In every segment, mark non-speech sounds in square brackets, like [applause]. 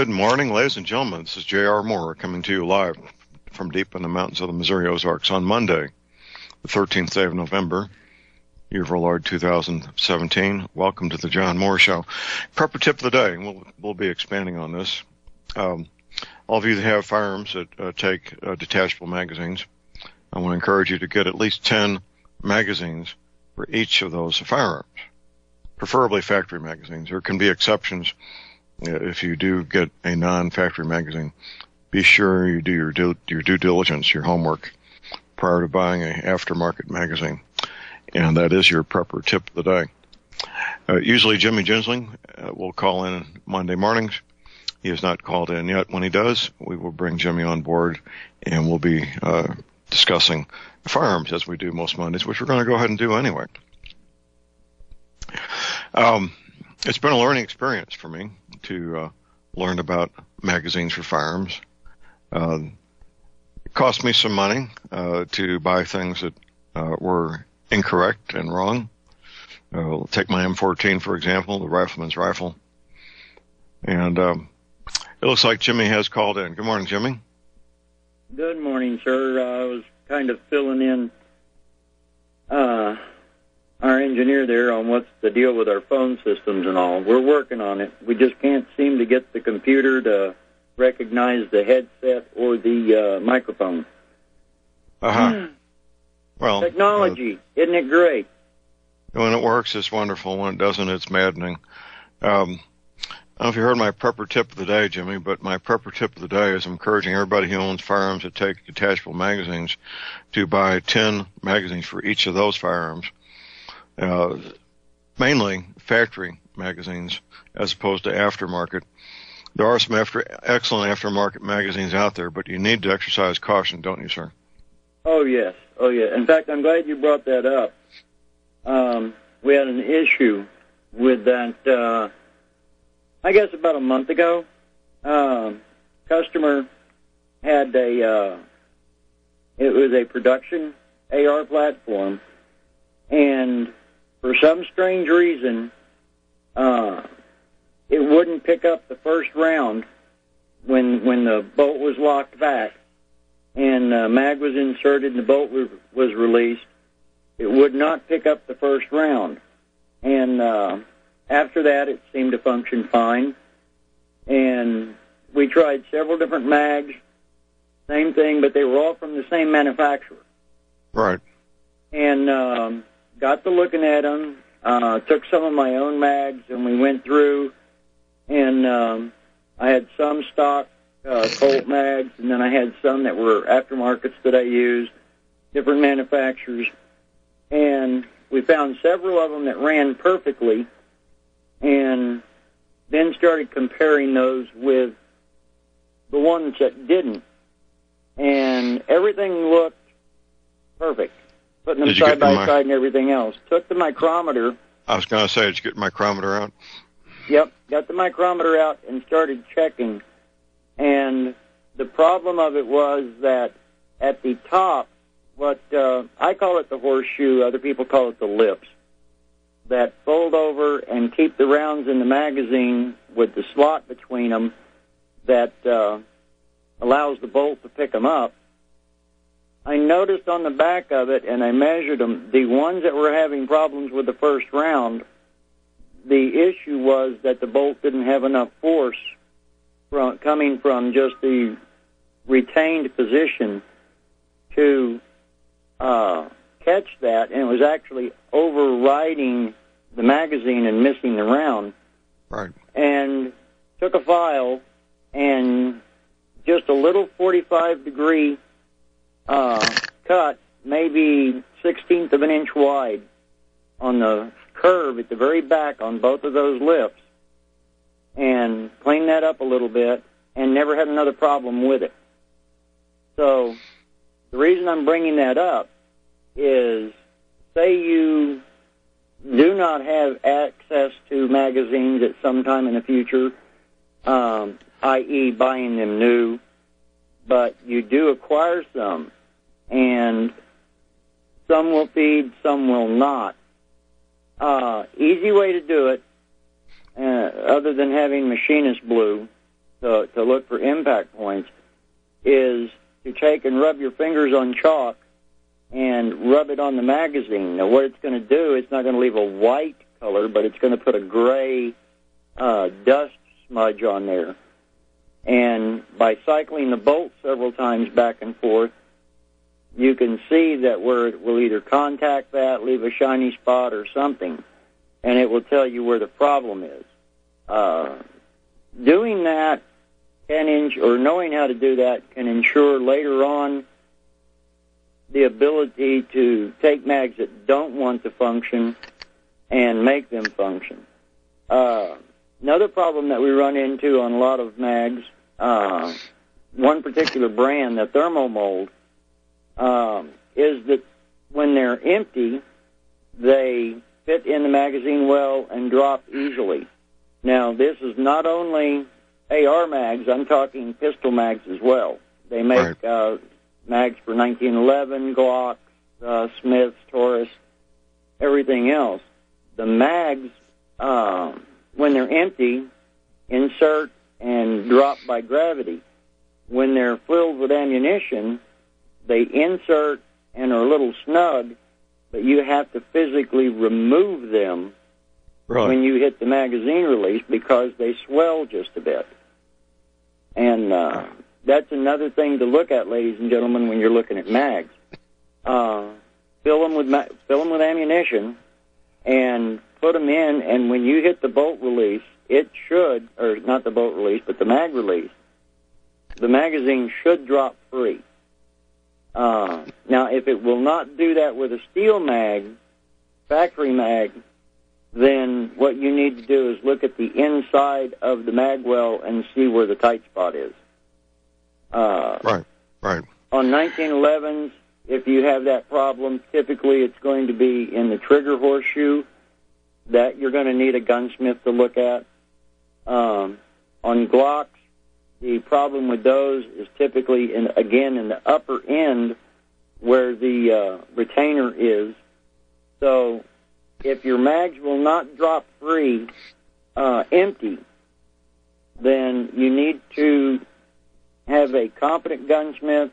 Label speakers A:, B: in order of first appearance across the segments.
A: Good morning, ladies and gentlemen. This is J.R. Moore coming to you live from deep in the mountains of the Missouri Ozarks on Monday, the 13th day of November, year of our Lord 2017. Welcome to the John Moore Show. Prepper tip of the day, we'll, we'll be expanding on this. Um, all of you that have firearms that uh, take uh, detachable magazines, I want to encourage you to get at least 10 magazines for each of those firearms, preferably factory magazines. There can be exceptions if you do get a non-factory magazine, be sure you do your due, your due diligence, your homework prior to buying an aftermarket magazine. And that is your prepper tip of the day. Uh, usually Jimmy Ginsling uh, will call in Monday mornings. He has not called in yet. When he does, we will bring Jimmy on board and we'll be uh, discussing firearms as we do most Mondays, which we're going to go ahead and do anyway. Um, it's been a learning experience for me to uh, learn about magazines for firearms. Uh, it cost me some money uh, to buy things that uh, were incorrect and wrong. Uh, take my M14 for example, the rifleman's rifle, and um, it looks like Jimmy has called in. Good morning, Jimmy.
B: Good morning, sir. I was kind of filling in uh, our engineer there on what's the deal with our phone systems and all. We're working on it. We just can't seem to get the computer to recognize the headset or the uh, microphone.
A: Uh huh. well,
B: technology, uh, isn't it great?
A: When it works, it's wonderful. When it doesn't, it's maddening. Um, I don't know if you heard my prepper tip of the day, Jimmy, but my prepper tip of the day is encouraging everybody who owns firearms to take detachable magazines to buy 10 magazines for each of those firearms uh, mainly factory magazines as opposed to aftermarket. There are some after, excellent aftermarket magazines out there, but you need to exercise caution, don't you, sir?
B: Oh yes, oh yeah. In fact, I'm glad you brought that up. Um, we had an issue with that. Uh, I guess about a month ago, um, customer had a. Uh, it was a production AR platform, and for some strange reason, uh, it wouldn't pick up the first round when when the bolt was locked back and uh, mag was inserted and the bolt was, was released. It would not pick up the first round, and uh, after that, it seemed to function fine. And we tried several different mags, same thing, but they were all from the same manufacturer.
A: Right.
B: And um, got to looking at them, uh, took some of my own mags, and we went through. And um, I had some stock uh, Colt mags, and then I had some that were aftermarkets that I used, different manufacturers, and we found several of them that ran perfectly, and then started comparing those with the ones that didn't, and everything looked perfect putting them side by side and everything else. Took the micrometer.
A: I was going to say, did you get the micrometer out?
B: Yep, got the micrometer out and started checking. And the problem of it was that at the top, what uh, I call it the horseshoe, other people call it the lips, that fold over and keep the rounds in the magazine with the slot between them that uh, allows the bolt to pick them up I noticed on the back of it, and I measured them, the ones that were having problems with the first round, the issue was that the bolt didn't have enough force from, coming from just the retained position to uh, catch that, and it was actually overriding the magazine and missing the round.
A: Right.
B: And took a file and just a little 45 degree uh, cut maybe sixteenth of an inch wide on the curve at the very back on both of those lips, and clean that up a little bit, and never had another problem with it. So the reason I'm bringing that up is, say you do not have access to magazines at some time in the future, um, i.e., buying them new, but you do acquire some and some will feed, some will not. Uh, easy way to do it, uh, other than having machinist blue, to, to look for impact points is to take and rub your fingers on chalk and rub it on the magazine. Now, what it's going to do, it's not going to leave a white color, but it's going to put a gray uh, dust smudge on there. And by cycling the bolt several times back and forth, you can see that where it will either contact that, leave a shiny spot or something, and it will tell you where the problem is. Uh, doing that can ins- or knowing how to do that can ensure later on the ability to take mags that don't want to function and make them function. Uh, another problem that we run into on a lot of mags, uh, one particular brand, the Thermomold, um, is that when they're empty, they fit in the magazine well and drop easily. Now, this is not only AR mags, I'm talking pistol mags as well. They make
A: Right.
B: uh, mags for 1911, Glocks, uh, Smiths, Taurus, everything else. The mags, uh, when they're empty, insert and drop by gravity. When they're filled with ammunition, they insert and are a little snug, but you have to physically remove them
A: Really?
B: when you hit the magazine release because they swell just a bit. And uh, that's another thing to look at, ladies and gentlemen, when you're looking at mags. Uh, fill them with ma- fill them with ammunition, and put them in. And when you hit the bolt release, it should, or not the bolt release, but the mag release, the magazine should drop free. Uh, now, if it will not do that with a steel mag, factory mag, then what you need to do is look at the inside of the mag well and see where the tight spot is. Uh,
A: Right, right.
B: on 1911s, if you have that problem, typically it's going to be in the trigger horseshoe that you're going to need a gunsmith to look at. Um, on Glocks, the problem with those is typically, in, again, in the upper end where the uh, retainer is. So if your mags will not drop free uh, empty, then you need to have a competent gunsmith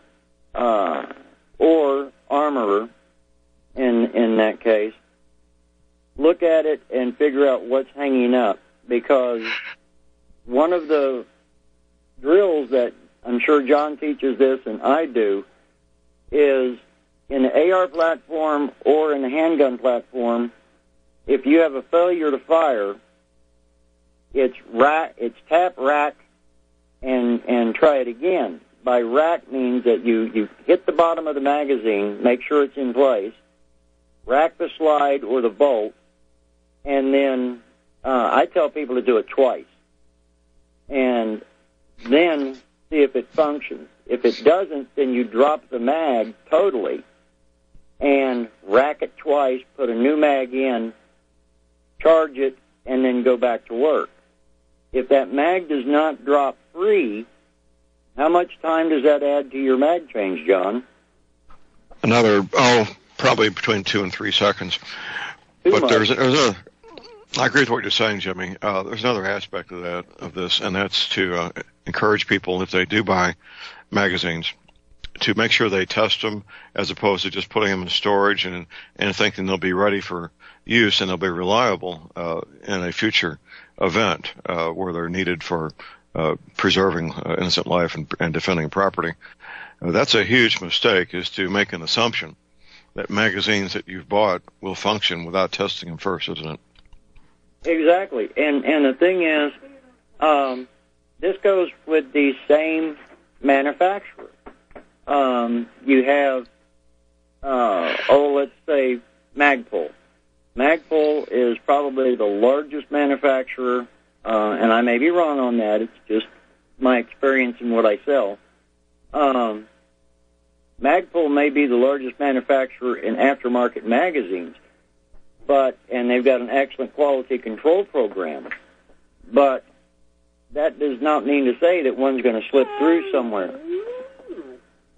B: uh, or armorer in in that case look at it and figure out what's hanging up because one of the drills that I'm sure John teaches this and I do is in the AR platform or in the handgun platform if you have a failure to fire it's rack it's tap rack and and try it again. By rack means that you you hit the bottom of the magazine, make sure it's in place, rack the slide or the bolt, and then uh, I tell people to do it twice, and then see if it functions. If it doesn't, then you drop the mag totally, and rack it twice, put a new mag in, charge it, and then go back to work if that mag does not drop free, how much time does that add to your mag change, John?
A: Another, oh, probably between two and three seconds.
B: Too
A: but
B: much.
A: there's, there's a, I agree with what you're saying, Jimmy. Uh, there's another aspect of that, of this, and that's to uh, encourage people, if they do buy magazines, to make sure they test them as opposed to just putting them in storage and, and thinking they'll be ready for use and they'll be reliable uh, in a future event uh, where they're needed for uh, preserving uh, innocent life and, and defending property. Uh, that's a huge mistake is to make an assumption that magazines that you've bought will function without testing them first, isn't it?
B: Exactly. And and the thing is, um, this goes with the same manufacturer. Um, you have, uh, oh, let's say Magpul. Magpul is probably the largest manufacturer, uh, and I may be wrong on that. It's just my experience in what I sell. Um, Magpul may be the largest manufacturer in aftermarket magazines, but and they've got an excellent quality control program. But that does not mean to say that one's going to slip through somewhere.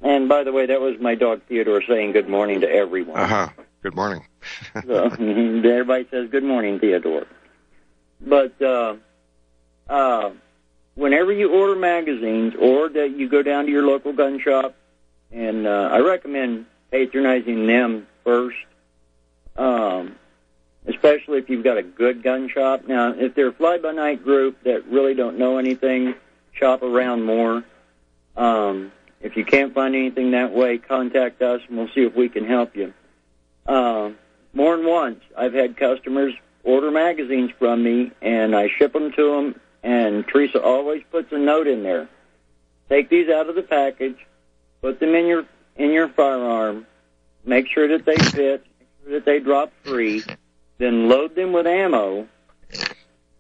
B: And by the way, that was my dog Theodore saying good morning to everyone.
A: Uh huh. Good morning. [laughs]
B: So, [laughs] everybody says good morning, Theodore. But uh, uh, whenever you order magazines or that you go down to your local gun shop, and uh, I recommend patronizing them first, um, especially if you've got a good gun shop. Now, if they're a fly-by-night group that really don't know anything, shop around more. Um, if you can't find anything that way, contact us and we'll see if we can help you. Uh, more than once, I've had customers order magazines from me and I ship them to them and Teresa always puts a note in there. Take these out of the package, put them in your in your firearm, make sure that they fit, make sure that they drop free, then load them with ammo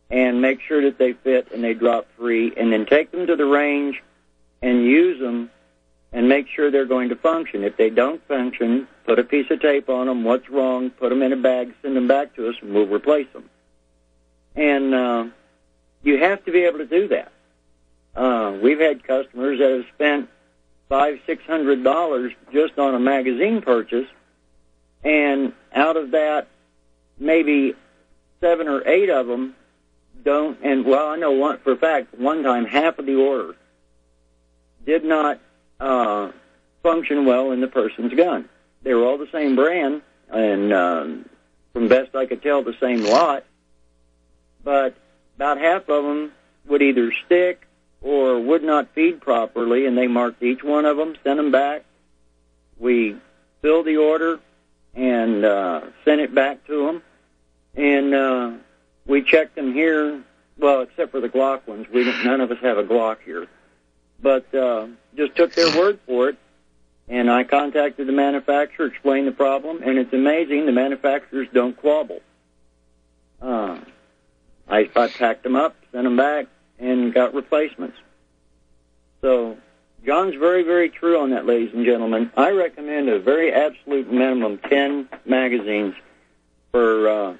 B: and make sure that they fit and they drop free and then take them to the range and use them and make sure they're going to function. If they don't function, put a piece of tape on them. What's wrong? Put them in a bag, send them back to us, and we'll replace them. And uh, you have to be able to do that. Uh, we've had customers that have spent five, six hundred dollars just on a magazine purchase, and out of that, maybe seven or eight of them don't. And well, I know one for a fact. One time, half of the order did not uh, function well in the person's gun. They were all the same brand, and um, from best I could tell, the same lot. But about half of them would either stick or would not feed properly, and they marked each one of them, sent them back. We filled the order and uh, sent it back to them, and uh, we checked them here. Well, except for the Glock ones, we don't, none of us have a Glock here, but uh, just took their word for it. And I contacted the manufacturer, explained the problem, and it's amazing the manufacturers don't quabble. Uh, I, I packed them up, sent them back, and got replacements. So John's very, very true on that, ladies and gentlemen. I recommend a very absolute minimum 10 magazines for uh,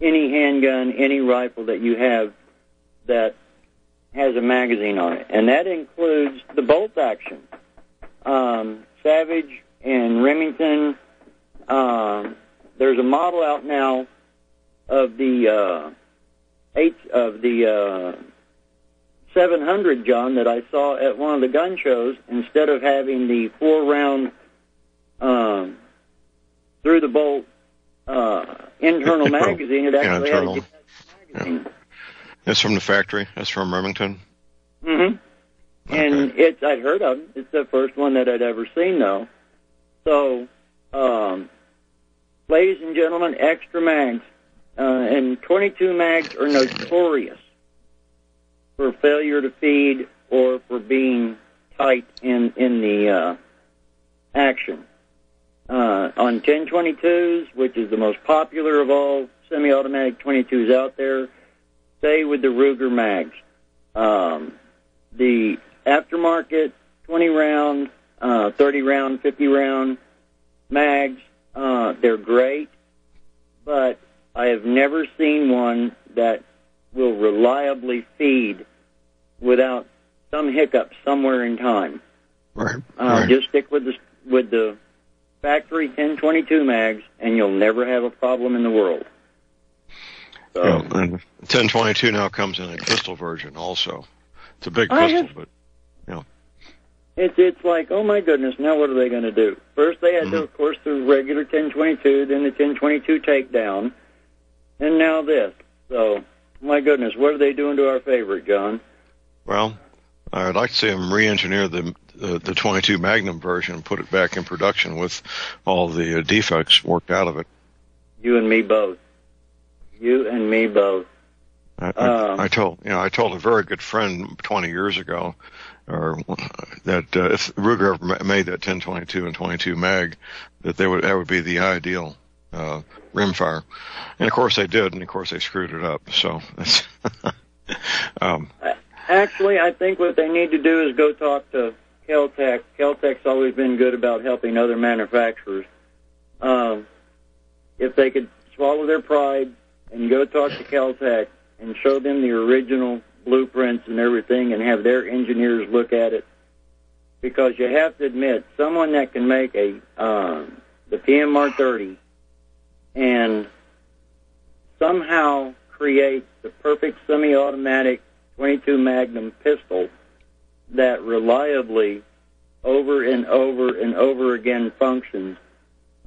B: any handgun, any rifle that you have that has a magazine on it. And that includes the bolt action. Um, Savage and Remington, uh, there's a model out now of the uh, eight of the uh, 700, John, that I saw at one of the gun shows. Instead of having the four round um, through the bolt uh, internal [laughs] magazine, it actually
A: internal.
B: had a magazine.
A: That's from the factory. That's from Remington.
B: hmm And it's I'd heard of. it. It's the first one that I'd ever seen, though. So, um, ladies and gentlemen, extra mags uh, and 22 mags are notorious for failure to feed or for being tight in in the uh, action. Uh, on 1022s, which is the most popular of all semi-automatic 22s out there, stay with the Ruger mags. Um, the aftermarket 20 round, uh, 30 round, 50 round mags, uh, they're great, but I have never seen one that will reliably feed without some hiccup somewhere in time.
A: Right.
B: Uh,
A: right.
B: Just stick with the with the factory 1022 mags, and you'll never have a problem in the world. So,
A: Yeah, and 1022 now comes in a pistol version also. It's a big crystal,
B: have-
A: but
B: It's it's like, oh my goodness, now what are they going to do? First they had, to,
A: Mhm.
B: of course, the regular 1022, then the 1022 takedown, and now this. So, my goodness, what are they doing to our favorite, John?
A: Well, I'd like to see them re-engineer the the, the 22 Magnum version and put it back in production with all the uh, defects worked out of it.
B: You and me both. You and me both.
A: I, I,
B: Um,
A: I told you know I told a very good friend 20 years ago, or that uh, if Ruger ever made that 1022 and 22 mag, that they would that would be the ideal uh, rimfire, and of course they did, and of course they screwed it up. So that's [laughs] um,
B: Actually, I think what they need to do is go talk to Keltec. Keltec's always been good about helping other manufacturers. Um, if they could swallow their pride and go talk to Keltec and show them the original blueprints and everything and have their engineers look at it, because you have to admit, someone that can make a um, the PMR 30 and somehow create the perfect semi-automatic 22 Magnum pistol that reliably, over and over and over again, functions.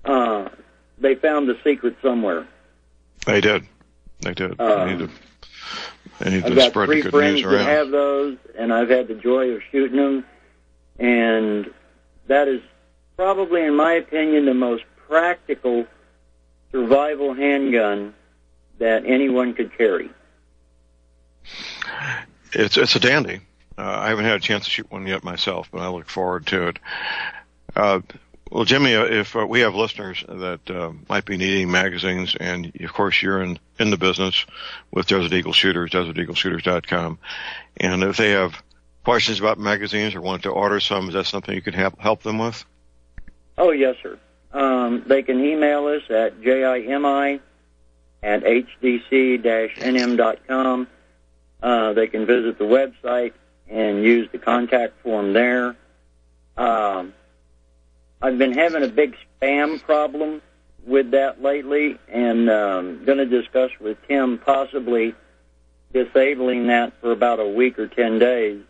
B: Uh, they found the secret somewhere.
A: They did. They did.
B: Um,
A: they need to, they need
B: I've
A: to
B: got
A: spread
B: three
A: the good
B: friends
A: news
B: that
A: around.
B: have those, and I've had the joy of shooting them. And that is probably, in my opinion, the most practical survival handgun that anyone could carry.
A: It's it's a dandy. Uh, I haven't had a chance to shoot one yet myself, but I look forward to it. Uh, well, Jimmy, uh, if uh, we have listeners that uh, might be needing magazines, and of course you're in in the business with Desert Eagle Shooters, DesertEagleShooters.com, and if they have questions about magazines or want to order some, is that something you could help help them with?
B: Oh, yes, sir. Um, they can email us at jimi at hdc-nm.com. Uh, they can visit the website and use the contact form there. Um, I've been having a big spam problem with that lately, and um, going to discuss with Tim possibly disabling that for about a week or ten days,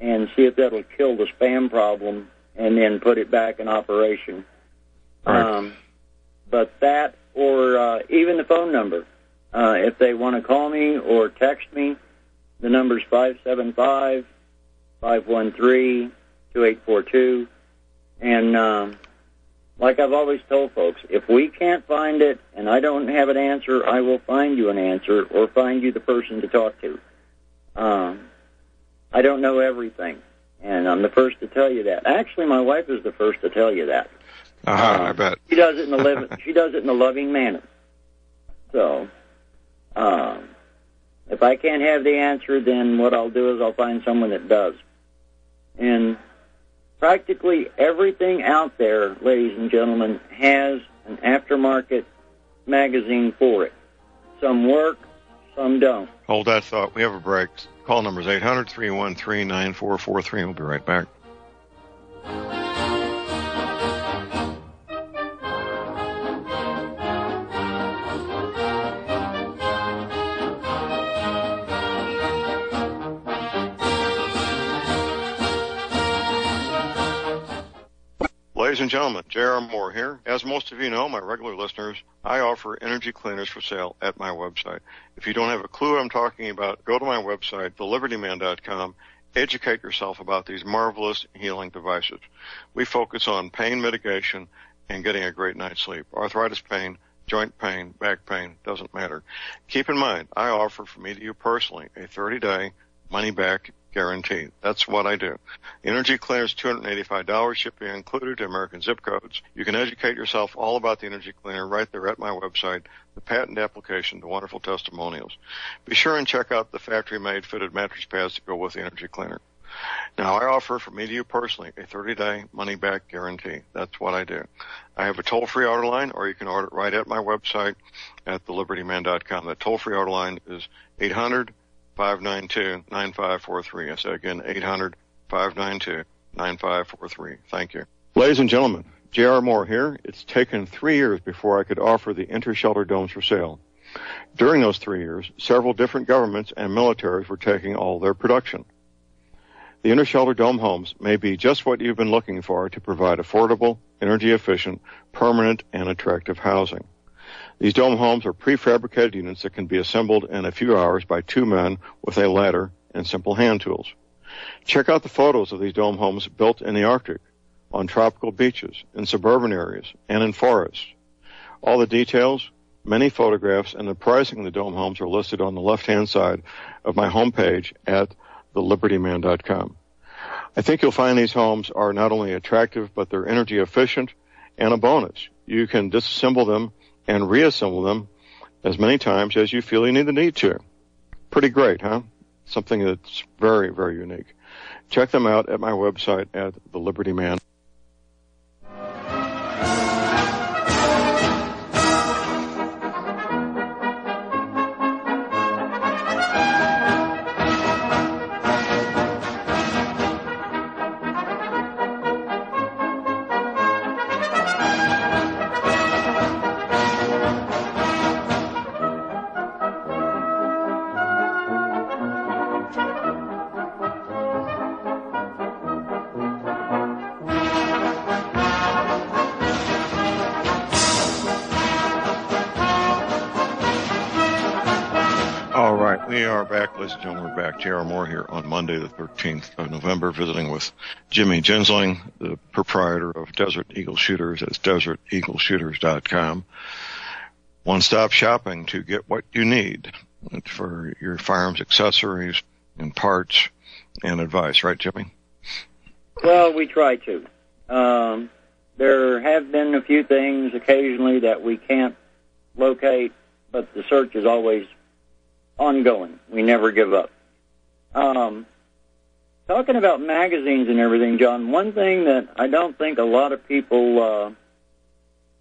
B: and see if that'll kill the spam problem, and then put it back in operation.
A: Right.
B: Um, but that, or uh, even the phone number, uh, if they want to call me or text me, the number's five seven five five one three two eight four two. And um, like I've always told folks, if we can't find it and I don't have an answer, I will find you an answer or find you the person to talk to. Um, I don't know everything, and I'm the first to tell you that. Actually, my wife is the first to tell you that.
A: Uh-huh, I bet.
B: She does it in a living, she does it in a loving manner. So, um, if I can't have the answer, then what I'll do is I'll find someone that does. And practically everything out there, ladies and gentlemen, has an aftermarket magazine for it. Some work, some don't.
A: Hold that thought. We have a break. Call number is 800 313 9443. We'll be right back. Ladies and gentlemen, J.R. Moore here. As most of you know, my regular listeners, I offer energy cleaners for sale at my website. If you don't have a clue what I'm talking about, go to my website, thelibertyman.com, educate yourself about these marvelous healing devices. We focus on pain mitigation and getting a great night's sleep. Arthritis pain, joint pain, back pain, doesn't matter. Keep in mind, I offer for me to you personally a 30 day money back guarantee. That's what I do. Energy cleaners, $285, shipping included to American zip codes. You can educate yourself all about the energy cleaner right there at my website, the patent application, the wonderful testimonials. Be sure and check out the factory made fitted mattress pads to go with the energy cleaner. Now I offer for me to you personally a 30 day money back guarantee. That's what I do. I have a toll free order line or you can order it right at my website at thelibertyman.com. The toll free order line is 800 592 9543. I say again, 800 592 9543. Thank you. Ladies and gentlemen, J.R. Moore here. It's taken three years before I could offer the inter-shelter domes for sale. During those three years, several different governments and militaries were taking all their production. The inter-shelter dome homes may be just what you've been looking for to provide affordable, energy efficient, permanent, and attractive housing. These dome homes are prefabricated units that can be assembled in a few hours by two men with a ladder and simple hand tools. Check out the photos of these dome homes built in the Arctic, on tropical beaches, in suburban areas, and in forests. All the details, many photographs, and the pricing of the dome homes are listed on the left-hand side of my homepage at thelibertyman.com. I think you'll find these homes are not only attractive, but they're energy efficient and a bonus. You can disassemble them and reassemble them as many times as you feel you need the need to. Pretty great, huh? Something that's very, very unique. Check them out at my website at The J.R. Moore here on Monday, the 13th of November, visiting with Jimmy Ginsling, the proprietor of Desert Eagle Shooters. That's deserteagleshooters.com. One-stop shopping to get what you need for your firearms accessories and parts and advice. Right, Jimmy?
B: Well, we try to. Um, there have been a few things occasionally that we can't locate, but the search is always ongoing. We never give up. Um, talking about magazines and everything, John, one thing that I don't think a lot of people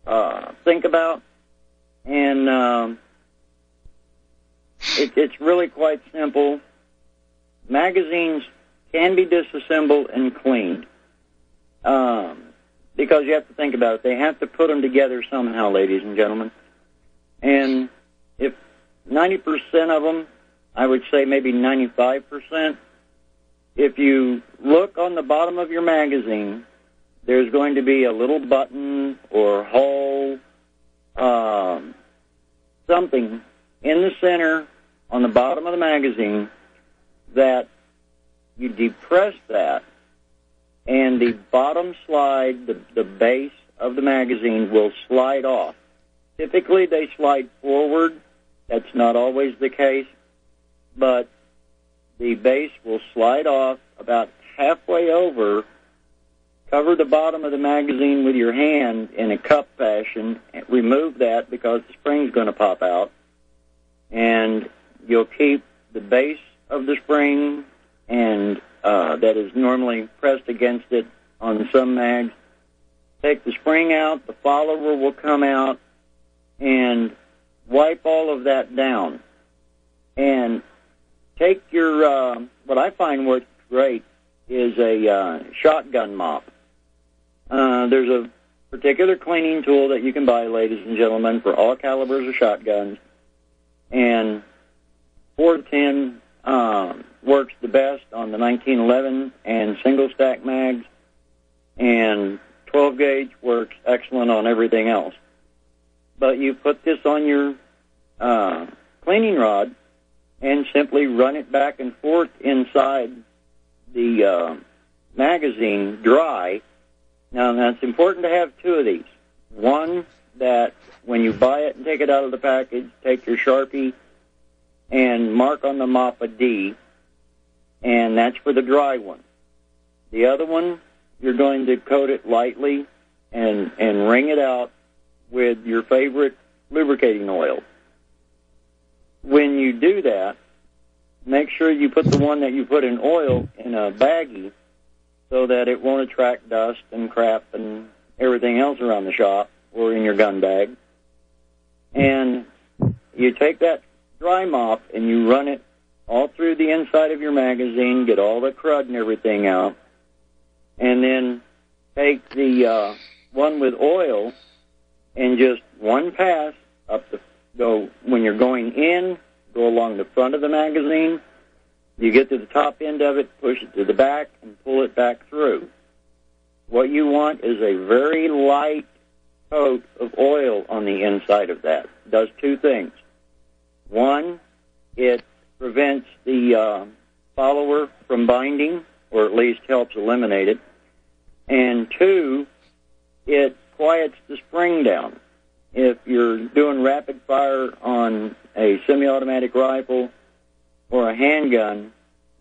B: uh, uh, think about, and um, it, it's really quite simple. Magazines can be disassembled and cleaned. Um, because you have to think about it. They have to put them together somehow, ladies and gentlemen. And if 90% of them, I would say maybe 95%, if you look on the bottom of your magazine, there's going to be a little button or hole, um, something in the center on the bottom of the magazine that you depress that and the bottom slide, the, the base of the magazine will slide off. Typically they slide forward. That's not always the case, but the base will slide off about halfway over. Cover the bottom of the magazine with your hand in a cup fashion. Remove that because the spring's going to pop out. And you'll keep the base of the spring and uh, that is normally pressed against it on some mags. Take the spring out, the follower will come out, and wipe all of that down. And take your, uh, what I find works great is a uh, shotgun mop. Uh, there's a particular cleaning tool that you can buy, ladies and gentlemen, for all calibers of shotguns. And 410 um, works the best on the 1911 and single stack mags, and 12 gauge works excellent on everything else. But you put this on your uh, cleaning rod and simply run it back and forth inside the uh, magazine dry. Now, that's important to have two of these. One that when you buy it and take it out of the package, take your Sharpie and mark on the mop a D, and that's for the dry one. The other one, you're going to coat it lightly and, and wring it out with your favorite lubricating oil. When you do that, make sure you put the one that you put in oil in a baggie so that it won't attract dust and crap and everything else around the shop or in your gun bag. And you take that dry mop and you run it all through the inside of your magazine, get all the crud and everything out, and then take the uh, one with oil and just one pass up the go when you're going in, go along the front of the magazine. You get to the top end of it, push it to the back, and pull it back through. What you want is a very light coat of oil on the inside of that. It does two things. One, it prevents the uh, follower from binding, or at least helps eliminate it. And two, it quiets the spring down. If you're doing rapid fire on a semi-automatic rifle or a handgun,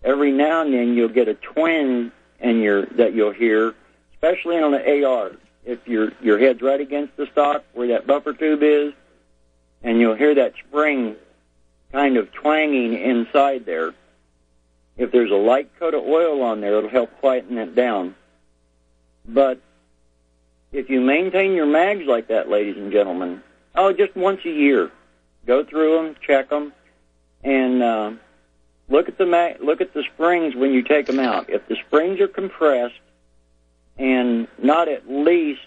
B: every now and then you'll get a twang in your that you'll hear, especially on the AR. If your your head's right against the stock where that buffer tube is, and you'll hear that spring kind of twanging inside there. If there's a light coat of oil on there, it'll help quieten it down. But if you maintain your mags like that, ladies and gentlemen, oh, just once a year, go through them, check them, and uh, look at the mag- look at the springs when you take them out. If the springs are compressed and not at least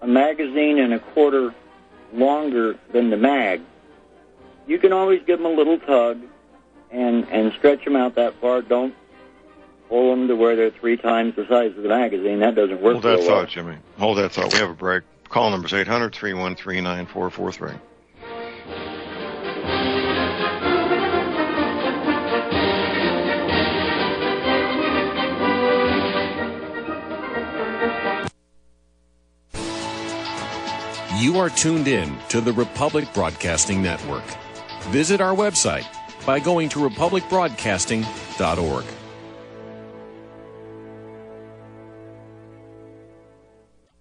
B: a magazine and a quarter longer than the mag, you can always give them a little tug and and stretch them out that far. Don't pull them to where they're three times the size of the magazine. That doesn't work.
A: Hold that thought. Jimmy. Hold that thought. We have a break. Call number is 800 313 9443.
C: You are tuned in to the Republic Broadcasting Network. Visit our website by going to republicbroadcasting.org.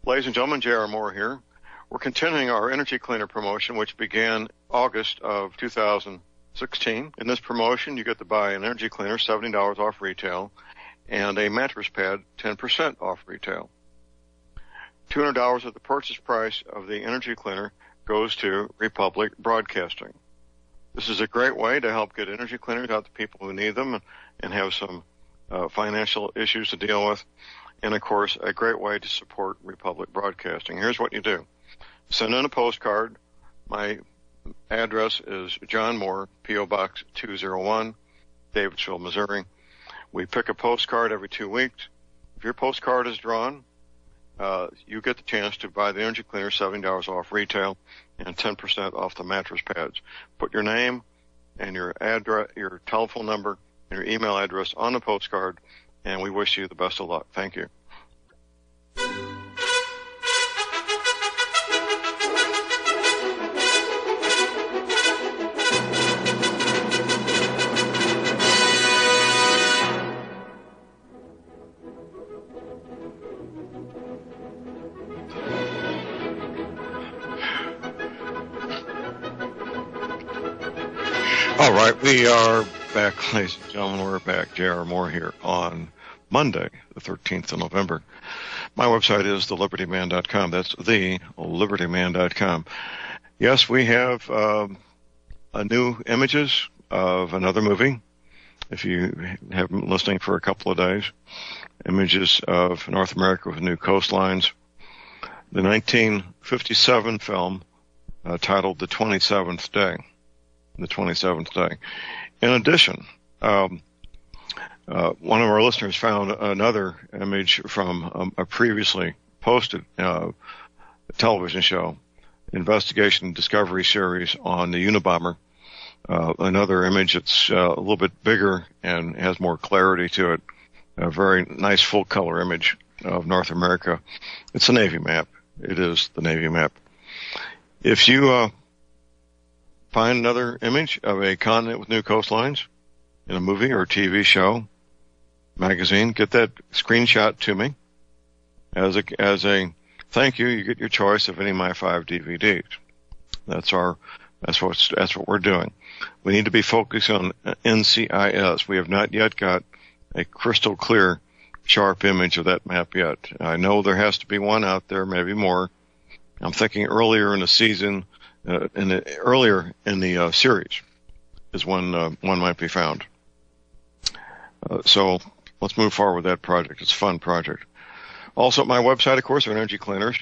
A: Ladies and gentlemen, J.R. Moore here. We're continuing our energy cleaner promotion, which began August of 2016. In this promotion, you get to buy an energy cleaner, $70 off retail, and a mattress pad, 10% off retail. $200 of the purchase price of the energy cleaner goes to Republic Broadcasting. This is a great way to help get energy cleaners out to people who need them and, have some uh, financial issues to deal with. And of course, a great way to support Republic Broadcasting. Here's what you do. Send in a postcard. My address is John Moore, P.O. Box 201, Davisville, Missouri. We pick a postcard every two weeks. If your postcard is drawn, uh, you get the chance to buy the energy cleaner $70 off retail and 10% off the mattress pads. Put your name and your address, your telephone number and your email address on the postcard and we wish you the best of luck. Thank you. All right, we are back, ladies and gentlemen. We're back. J.R. Moore here on Monday, the 13th of November. My website is thelibertyman.com. That's thelibertyman.com. Yes, we have um, a new images of another movie. If you have been listening for a couple of days, images of North America with new coastlines. The 1957 film uh, titled The 27th Day the 27th day. In addition, um, uh, one of our listeners found another image from um, a previously posted uh, television show, investigation discovery series on the Unabomber. Uh, another image that's uh, a little bit bigger and has more clarity to it. A very nice full color image of North America. It's a Navy map. It is the Navy map. If you uh, find another image of a continent with new coastlines in a movie or TV show, magazine, get that screenshot to me. As a, as a thank you, you get your choice of any of my five DVDs. That's our, that's what, that's what we're doing. We need to be focused on NCIS. We have not yet got a crystal clear, sharp image of that map yet. I know there has to be one out there, maybe more. I'm thinking earlier in the season, uh, in the, earlier in the uh, series is when uh, one might be found. Uh, so let's move forward with that project. It's a fun project. Also, my website, of course, are energy cleaners.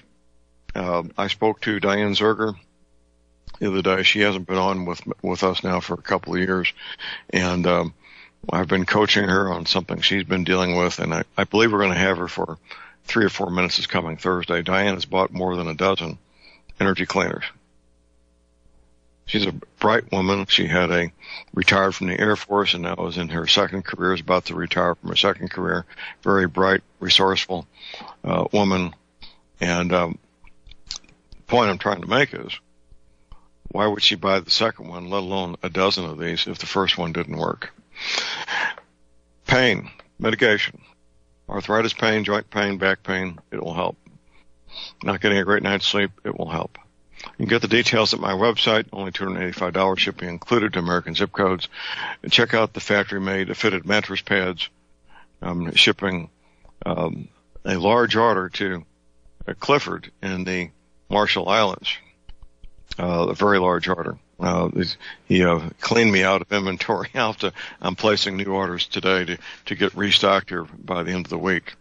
A: Uh, I spoke to Diane Zerger the other day. She hasn't been on with with us now for a couple of years, and um, I've been coaching her on something she's been dealing with, and I, I believe we're going to have her for three or four minutes this coming Thursday. Diane has bought more than a dozen energy cleaners. She's a bright woman. She had a retired from the Air Force and now is in her second career, is about to retire from her second career. Very bright, resourceful uh, woman. And um, the point I'm trying to make is, why would she buy the second one, let alone a dozen of these, if the first one didn't work? Pain, mitigation, arthritis pain, joint pain, back pain, it will help. Not getting a great night's sleep, it will help. You can get the details at my website, only $285 shipping included to American zip codes. And check out the factory made fitted mattress pads. I'm shipping um, a large order to uh, Clifford in the Marshall Islands. Uh, a very large order. Uh, he uh, cleaned me out of inventory. [laughs] To, I'm placing new orders today to, to get restocked here by the end of the week.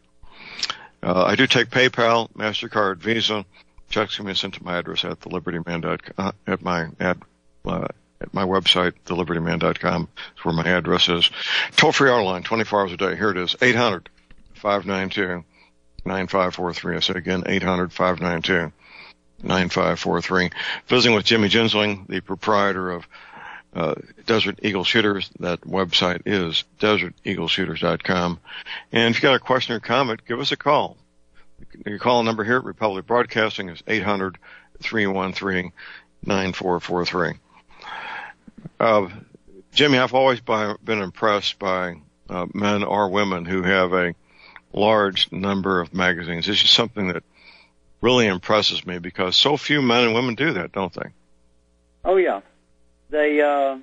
A: Uh, I do take PayPal, MasterCard, Visa, checks can be sent to my address at thelibertyman.com, uh, at my, at, uh, at my website, thelibertyman.com. It's where my address is. Toll free line, 24 hours a day. Here it is, 800 592 9543. I say again, 800 592 9543. Visiting with Jimmy Ginsling, the proprietor of uh, Desert Eagle Shooters. That website is deserteagleshooters.com. And if you got a question or comment, give us a call. Your call number here at Republic Broadcasting is 800 313 9443. Uh, Jimmy, I've always by, been impressed by uh, men or women who have a large number of magazines. It's just something that really impresses me because so few men and women do that, don't they?
B: Oh yeah, they uh,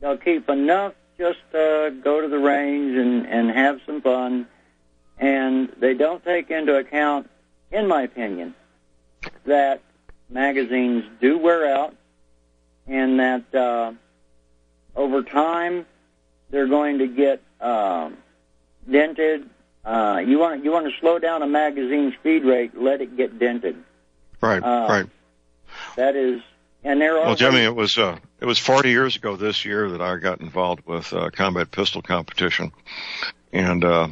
B: they'll keep enough just uh, go to the range and and have some fun, and they don't take into account, in my opinion, that magazines do wear out, and that uh, over time they're going to get uh, dented. Uh, you want you want to slow down a magazine speed rate, let it get dented.
A: Right, uh, right.
B: That is, and there are.
A: Well, Jimmy, it was uh, it was 40 years ago this year that I got involved with uh, combat pistol competition, and uh,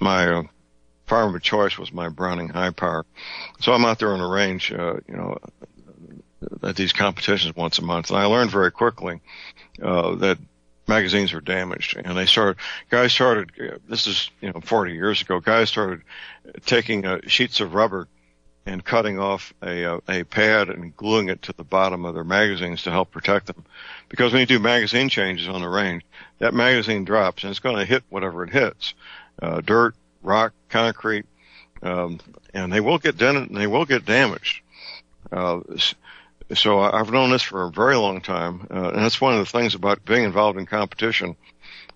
A: my uh, firearm of choice was my Browning High Power. So I'm out there on the range, uh, you know, at these competitions once a month, and I learned very quickly uh, that magazines are damaged. And they started guys started this is you know 40 years ago guys started taking uh, sheets of rubber and cutting off a, a, uh, a pad and gluing it to the bottom of their magazines to help protect them. Because when you do magazine changes on the range that magazine drops and it's going to hit whatever it hits uh, dirt rock concrete um, and they will get dented and they will get damaged uh, so I've known this for a very long time, uh, and that's one of the things about being involved in competition.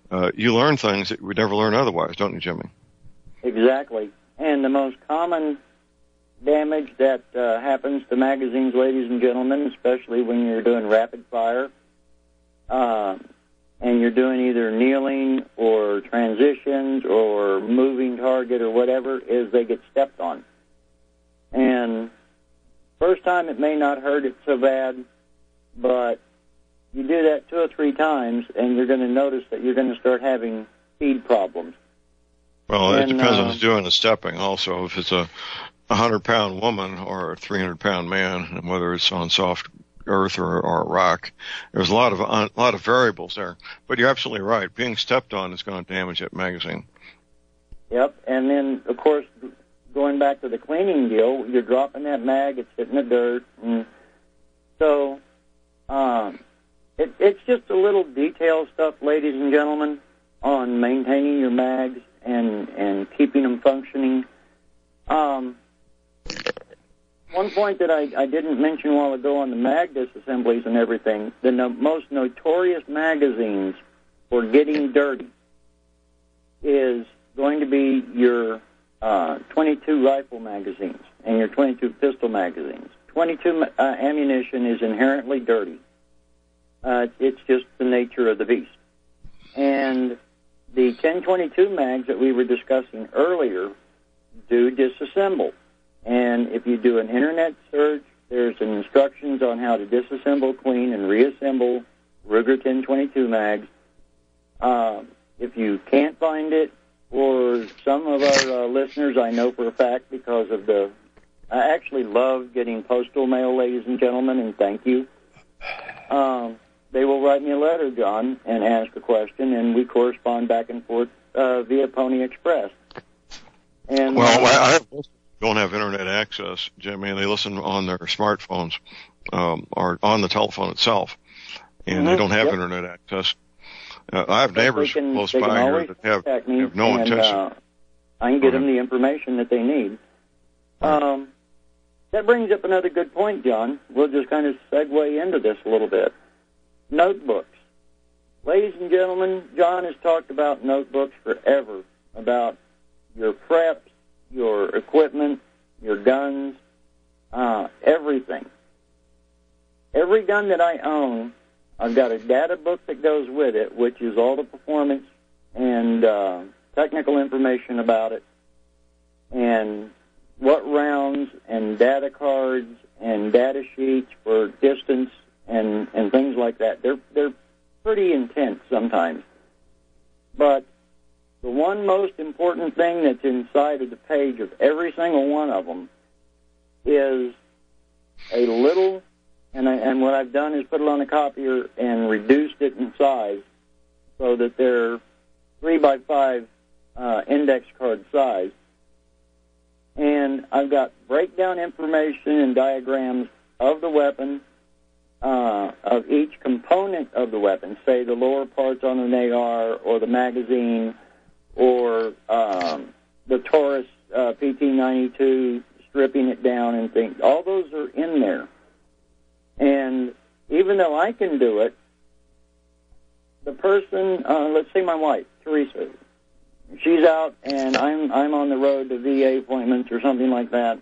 A: Uh, you learn things that you would never learn otherwise, don't you, Jimmy?
B: Exactly. And the most common damage that uh, happens to magazines, ladies and gentlemen, especially when you're doing rapid fire, uh, and you're doing either kneeling or transitions or moving target or whatever, is they get stepped on. And First time it may not hurt it so bad, but you do that two or three times, and you're going to notice that you're going to start having feed problems.
A: Well, and, it depends uh, on who's doing the stepping. Also, if it's a a hundred pound woman or a three hundred pound man, and whether it's on soft earth or, or rock, there's a lot of a lot of variables there. But you're absolutely right. Being stepped on is going to damage that magazine.
B: Yep, and then of course going back to the cleaning deal, you're dropping that mag, it's hitting the dirt, and so um, it, it's just a little detail stuff, ladies and gentlemen, on maintaining your mags and and keeping them functioning. Um, one point that I, I didn't mention a while ago on the mag disassemblies and everything, the no, most notorious magazines for getting dirty is going to be your uh, 22 rifle magazines and your 22 pistol magazines. 22 uh, ammunition is inherently dirty. Uh, it's just the nature of the beast. And the 1022 mags that we were discussing earlier do disassemble. And if you do an internet search, there's instructions on how to disassemble, clean, and reassemble Ruger 1022 mags. Uh, if you can't find it, or some of our uh, listeners, I know for a fact because of the. I actually love getting postal mail, ladies and gentlemen, and thank you. Um, they will write me a letter, John, and ask a question, and we correspond back and forth uh, via Pony Express.
A: And well, uh, I don't have internet access, Jimmy, and they listen on their smartphones um, or on the telephone itself, and mm-hmm. they don't have yep. internet access. Uh, I have neighbors can, close by here that have, have no and, intention. Uh,
B: I can get them the information that they need. Um, that brings up another good point, John. We'll just kind of segue into this a little bit. Notebooks. Ladies and gentlemen, John has talked about notebooks forever, about your preps, your equipment, your guns, uh, everything. Every gun that I own I've got a data book that goes with it, which is all the performance and uh, technical information about it, and what rounds and data cards and data sheets for distance and and things like that. They're they're pretty intense sometimes, but the one most important thing that's inside of the page of every single one of them is a little and I, and what I've done is put it on a copier and reduced it in size so that they're three by five uh, index card size. and I've got breakdown information and diagrams of the weapon, uh, of each component of the weapon, say the lower parts on an AR or the magazine or um, the Taurus uh, PT92, stripping it down and things. All those are in there. And even though I can do it, the person, uh, let's say my wife, Teresa, she's out and I'm I'm on the road to VA appointments or something like that,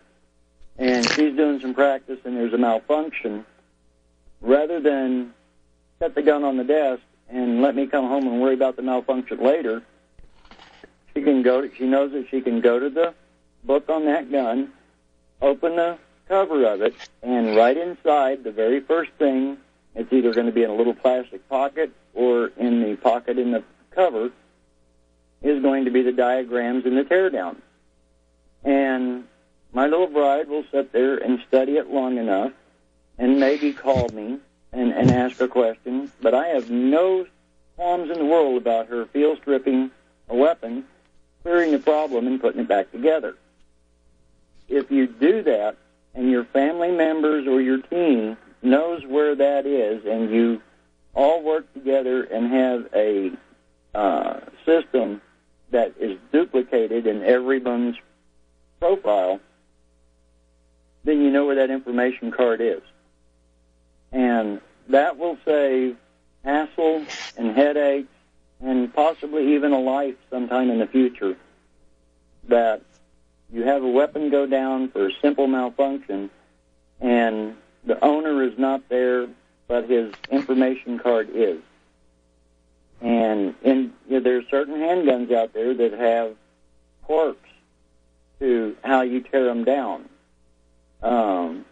B: and she's doing some practice and there's a malfunction. Rather than set the gun on the desk and let me come home and worry about the malfunction later, she can go. She knows that she can go to the book on that gun, open the cover of it, and right inside the very first thing, it's either going to be in a little plastic pocket or in the pocket in the cover, is going to be the diagrams and the teardown. And my little bride will sit there and study it long enough and maybe call me and, and ask a question, but I have no qualms in the world about her field stripping a weapon, clearing the problem, and putting it back together. If you do that, and your family members or your team knows where that is, and you all work together and have a uh, system that is duplicated in everyone's profile, then you know where that information card is. And that will save hassle and headaches and possibly even a life sometime in the future that you have a weapon go down for a simple malfunction and the owner is not there but his information card is. And in, you know, there are certain handguns out there that have quirks to how you tear them down. Um,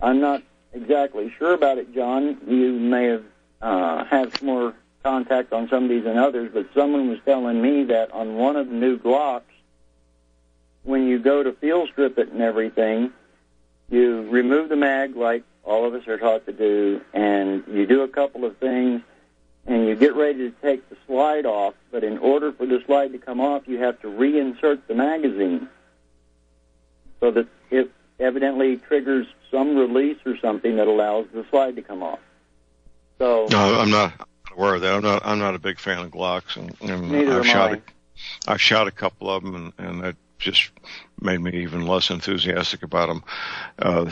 B: I'm not exactly sure about it, John. You may have uh, had more contact on some of these than others, but someone was telling me that on one of the new Glocks, when you go to field strip it and everything, you remove the mag like all of us are taught to do, and you do a couple of things and you get ready to take the slide off, but in order for the slide to come off, you have to reinsert the magazine so that it evidently triggers some release or something that allows the slide to come off. So
A: no, I'm not aware of that. I'm not. I'm not a big fan of Glocks, and, and
B: neither
A: I've shot.
B: I.
A: A, I've shot a couple of them, and, and that just made me even less enthusiastic about them. Uh,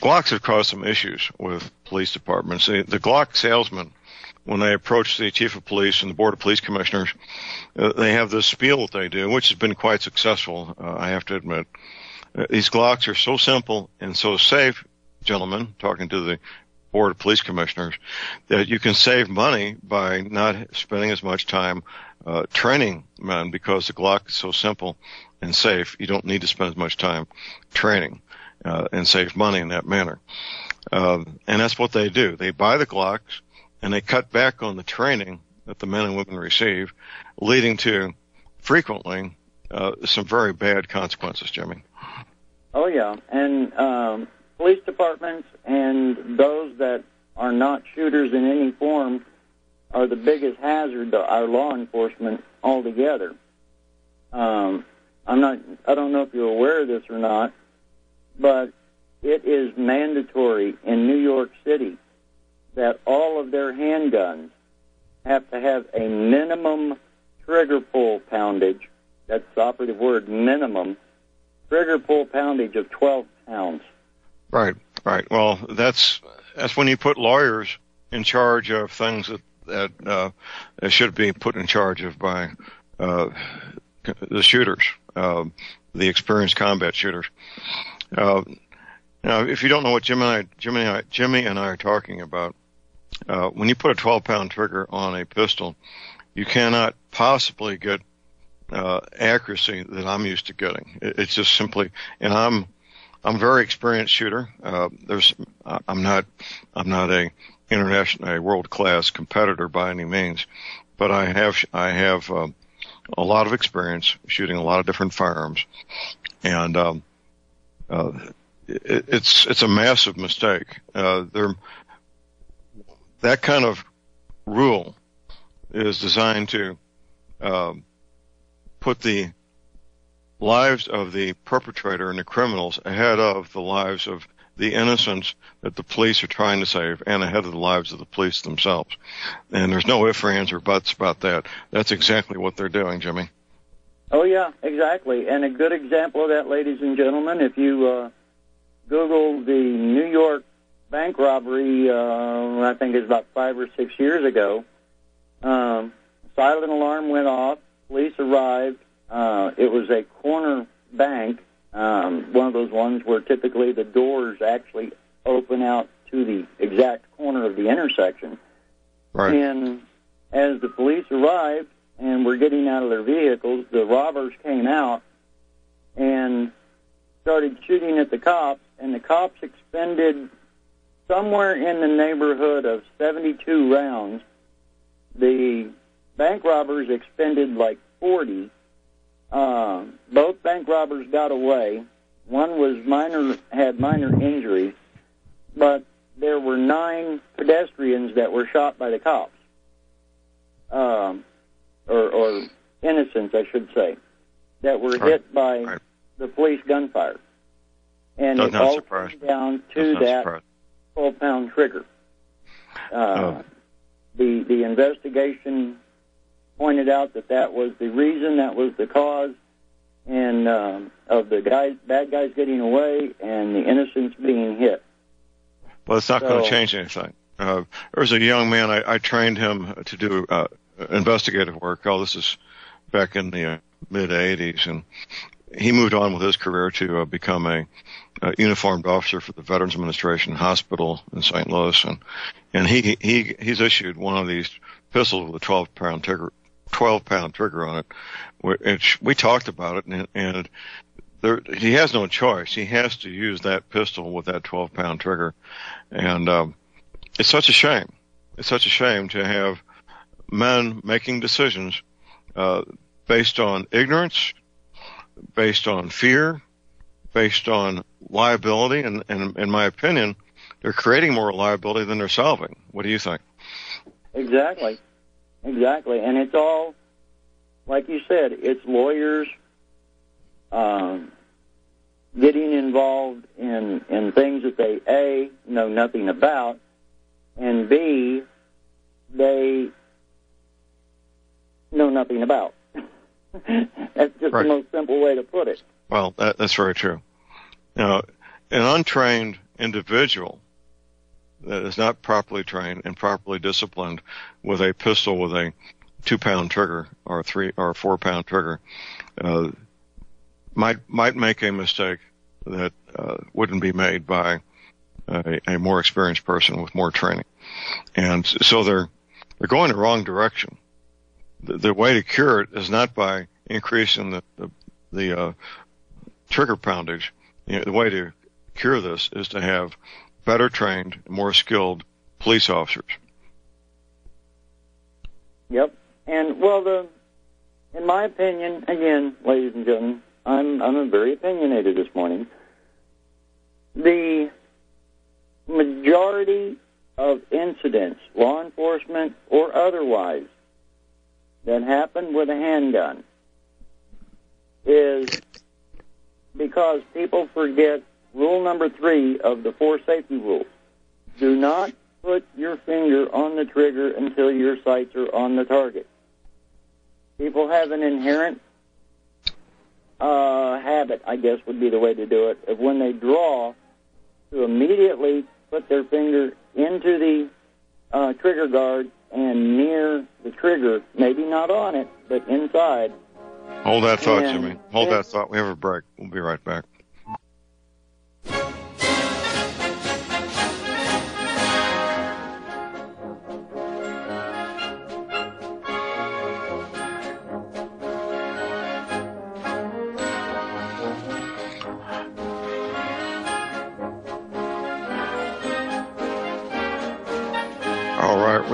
A: Glocks have caused some issues with police departments. The, the Glock salesman when they approach the chief of police and the board of police commissioners, uh, they have this spiel that they do, which has been quite successful, uh, I have to admit. Uh, these Glocks are so simple and so safe, gentlemen, talking to the board of police commissioners, that you can save money by not spending as much time uh, training men because the Glock is so simple and safe. You don't need to spend as much time training uh, and save money in that manner. Uh, and that's what they do. They buy the Glocks and they cut back on the training that the men and women receive, leading to frequently uh, some very bad consequences, Jimmy.
B: Oh yeah, and um, police departments and those that are not shooters in any form are the biggest hazard to our law enforcement altogether. Um, I'm not. I don't know if you're aware of this or not, but it is mandatory in New York City that all of their handguns have to have a minimum trigger pull poundage. That's the operative word, minimum trigger pull poundage of 12 pounds.
A: Right, right. Well, that's that's when you put lawyers in charge of things that that uh, should be put in charge of by uh, the shooters, uh, the experienced combat shooters. Uh, now, if you don't know what Jimmy and I, Jimmy and I, Jimmy and I are talking about, uh, when you put a 12 pound trigger on a pistol, you cannot possibly get uh, accuracy that I'm used to getting. It, it's just simply, and I'm I'm a very experienced shooter. Uh, there's I'm not I'm not a international a world class competitor by any means, but I have I have um, a lot of experience shooting a lot of different firearms, and um, uh, it, it's it's a massive mistake. Uh, there that kind of rule is designed to um, put the lives of the perpetrator and the criminals ahead of the lives of the innocents that the police are trying to save and ahead of the lives of the police themselves. And there's no ifs, ands, or buts about that. That's exactly what they're doing, Jimmy.
B: Oh yeah, exactly. And a good example of that, ladies and gentlemen, if you uh, Google the New York bank robbery, uh, I think it's about five or six years ago. Um, silent alarm went off. Police arrived. Uh, it was a corner bank, um, one of those ones where typically the doors actually open out to the exact corner of the intersection.
A: Right.
B: And as the police arrived and were getting out of their vehicles, the robbers came out and started shooting at the cops, and the cops expended somewhere in the neighborhood of 72 rounds. The bank robbers expended like 40. Uh, both bank robbers got away. One was minor, had minor injuries, but there were nine pedestrians that were shot by the cops, um, or, or innocents, I should say, that were
A: Right.
B: hit by
A: Right.
B: the police gunfire. And
A: Does
B: it
A: not
B: all
A: surprise
B: came down to that 12 pound trigger. Uh,
A: Oh.
B: The the investigation pointed out that that was the reason, that was the cause, and um, of the guys, bad guys getting away and the innocents being hit.
A: Well, it's not going to change anything. Uh, there was a young man, I, I trained him to do uh, investigative work. Oh, this is back in the uh, mid 80s. And he moved on with his career to uh, become a, a uniformed officer for the Veterans Administration Hospital in St. Louis. And, and he, he, he's issued one of these pistols with a 12 pound trigger, 12 pound trigger on it. We talked about it and, and there, he has no choice. He has to use that pistol with that 12 pound trigger. And, um, it's such a shame. It's such a shame to have men making decisions, uh, based on ignorance, based on fear, based on liability. And, and in my opinion, they're creating more liability than they're solving. What do you think?
B: Exactly, exactly, and it's all like you said. It's lawyers um, getting involved in in things that they a know nothing about, and b they know nothing about. [laughs] That's just
A: Right.
B: the most simple way to put it.
A: Well, that, that's very true. Now, an untrained individual that is not properly trained and properly disciplined with a pistol with a two pound trigger or a three or a four pound trigger uh, might might make a mistake that uh, wouldn't be made by a, a more experienced person with more training, and so they're they're going the wrong direction. The, the way to cure it is not by increasing the the, the uh, trigger poundage. You know, the way to cure this is to have better trained, more skilled police officers.
B: Yep. And well, the in my opinion, again, ladies and gentlemen, I'm I'm very opinionated this morning. The majority of incidents, law enforcement or otherwise, that happen with a handgun is because people forget rule number three of the four safety rules. Do not put your finger on the trigger until your sights are on the target. People have an inherent uh, habit, I guess would be the way to do it, of when they draw to immediately put their finger into the uh, trigger guard and near the trigger, maybe not on it, but inside.
A: Hold that thought,
B: And
A: Jimmy. Hold that thought. We have a break. We'll be right back.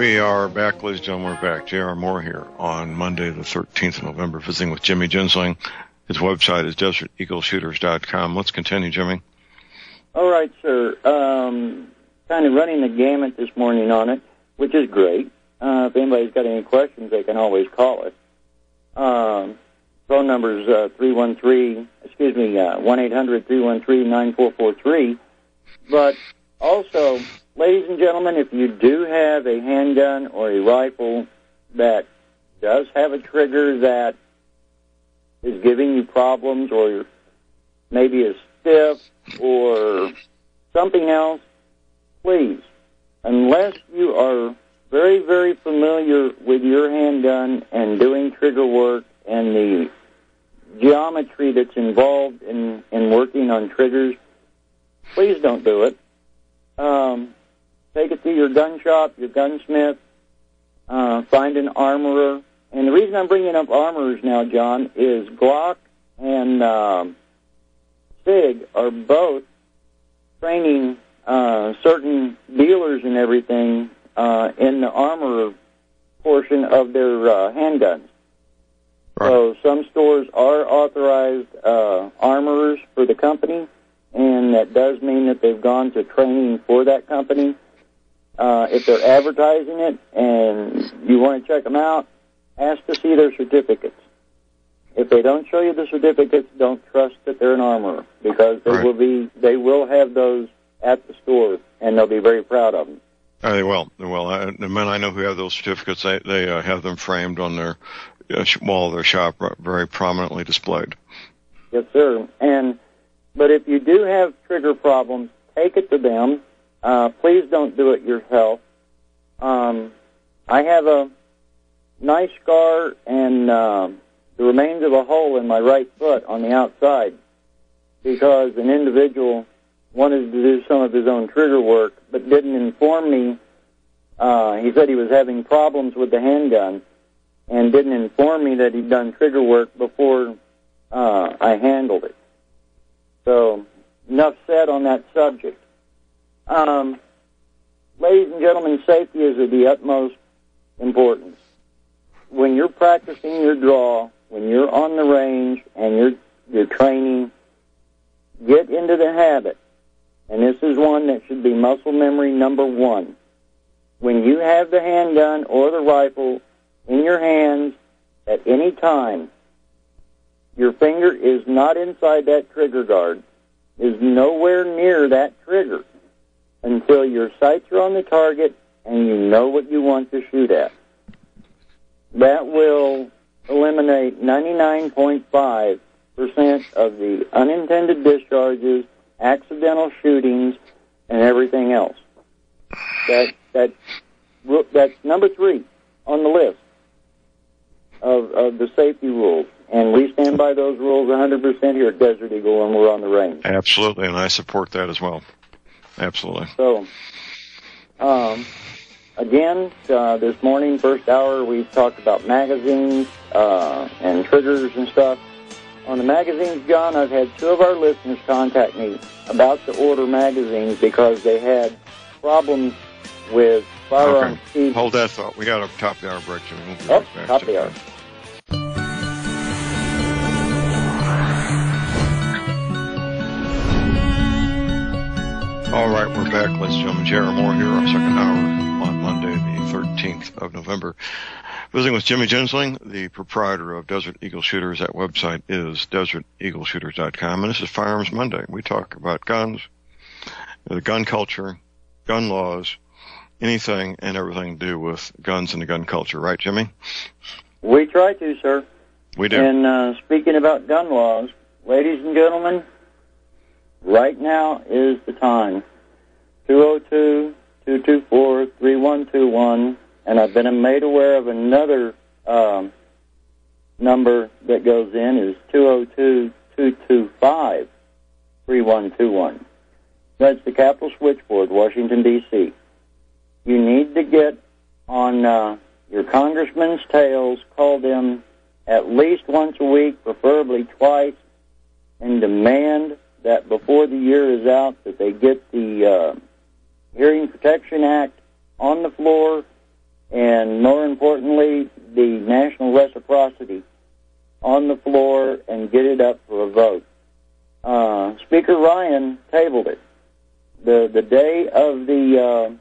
A: We are back, ladies and gentlemen. We're back. J.R. Moore here on Monday, the 13th of November, visiting with Jimmy Ginsling. His website is deserteagleshooters.com. Let's continue, Jimmy.
B: All right, sir. Um, kind of running the gamut this morning on it, which is great. Uh, if anybody's got any questions, they can always call us. Um, phone number is uh, 313, excuse me, uh, 1-800-313-9443. But also, ladies and gentlemen, if you do have a handgun or a rifle that does have a trigger that is giving you problems or maybe is stiff or something else, please, unless you are very, very familiar with your handgun and doing trigger work and the geometry that's involved in, in working on triggers, please don't do it. Um, take it to your gun shop, your gunsmith, uh, find an armorer. And the reason I'm bringing up armorers now, John, is Glock and um, SIG are both training uh, certain dealers and everything uh, in the armorer portion of their uh, handguns.
A: Right.
B: So some stores are authorized uh, armorers for the company, and that does mean that they've gone to training for that company. Uh, if they're advertising it and you want to check them out, ask to see their certificates. If they don't show you the certificates, don't trust that they're an armorer because they
A: Right.
B: will be they will have those at the store and they'll be very proud of them.
A: Uh, they will. They will. I, the men I know who have those certificates, they, they uh, have them framed on their uh, wall of their shop, very prominently displayed.
B: Yes, sir. And but if you do have trigger problems, take it to them. Uh, please don't do it yourself. Um, I have a nice scar and uh, the remains of a hole in my right foot on the outside because an individual wanted to do some of his own trigger work, but didn't inform me. Uh, he said he was having problems with the handgun and didn't inform me that he'd done trigger work before uh, I handled it. So, enough said on that subject. Um, ladies and gentlemen, safety is of the utmost importance. When you're practicing your draw, when you're on the range and you're you're training, get into the habit. And this is one that should be muscle memory number one. When you have the handgun or the rifle in your hands at any time, your finger is not inside that trigger guard, is nowhere near that trigger until your sights are on the target and you know what you want to shoot at. That will eliminate 99.5% of the unintended discharges, accidental shootings, and everything else. That that that's number three on the list of of the safety rules, and we stand by those rules 100% here at Desert Eagle when we're on the range.
A: Absolutely, and I support that as well. Absolutely.
B: So, um, again, uh, this morning, first hour, we talked about magazines uh, and triggers and stuff. On the magazines, John, I've had two of our listeners contact me about to order magazines because they had problems with firearms.
A: Okay. Hold that thought. We got a top hour break. We'll be
B: Oh,
A: right back.
B: top hour.
A: All right, we're back, ladies and gentlemen. J.R. Moore here, our second hour on Monday, the 13th of November. Visiting with Jimmy Gensling, the proprietor of Desert Eagle Shooters. That website is deserteagleshooters.com. And this is Firearms Monday. We talk about guns, the gun culture, gun laws, anything and everything to do with guns and the gun culture. Right, Jimmy?
B: We try to, sir.
A: We do.
B: And uh, speaking about gun laws, ladies and gentlemen, right now is the time. 202-224-3121, and I've been made aware of another um, number that goes in is 202-225-3121. That's the Capitol Switchboard, Washington, D.C. You need to get on uh, your congressman's tails, call them at least once a week, preferably twice, and demand that before the year is out that they get the uh, Hearing Protection Act on the floor, and more importantly, the national reciprocity on the floor and get it up for a vote. Uh, Speaker Ryan tabled it. The the day of the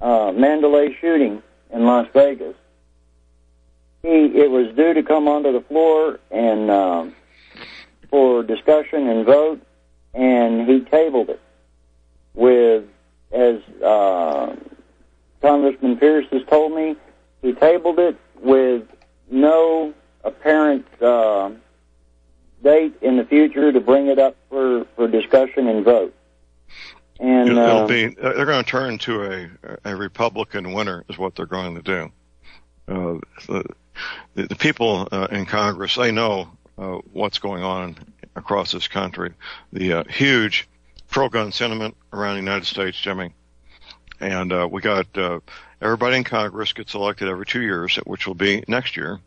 B: uh, uh, Mandalay shooting in Las Vegas, he it was due to come onto the floor and um, for discussion and vote, and he tabled it with, as uh, Congressman Pearce has told me, he tabled it with no apparent uh, date in the future to bring it up for, for discussion and vote. And
A: It'll
B: uh,
A: be they're going to turn to a a Republican winner is what they're going to do. Uh, the, the people uh, in Congress they know uh, what's going on across this country. The uh, huge pro-gun sentiment around the United States, Jimmy, and uh, we got uh, everybody in Congress gets elected every two years, which will be next year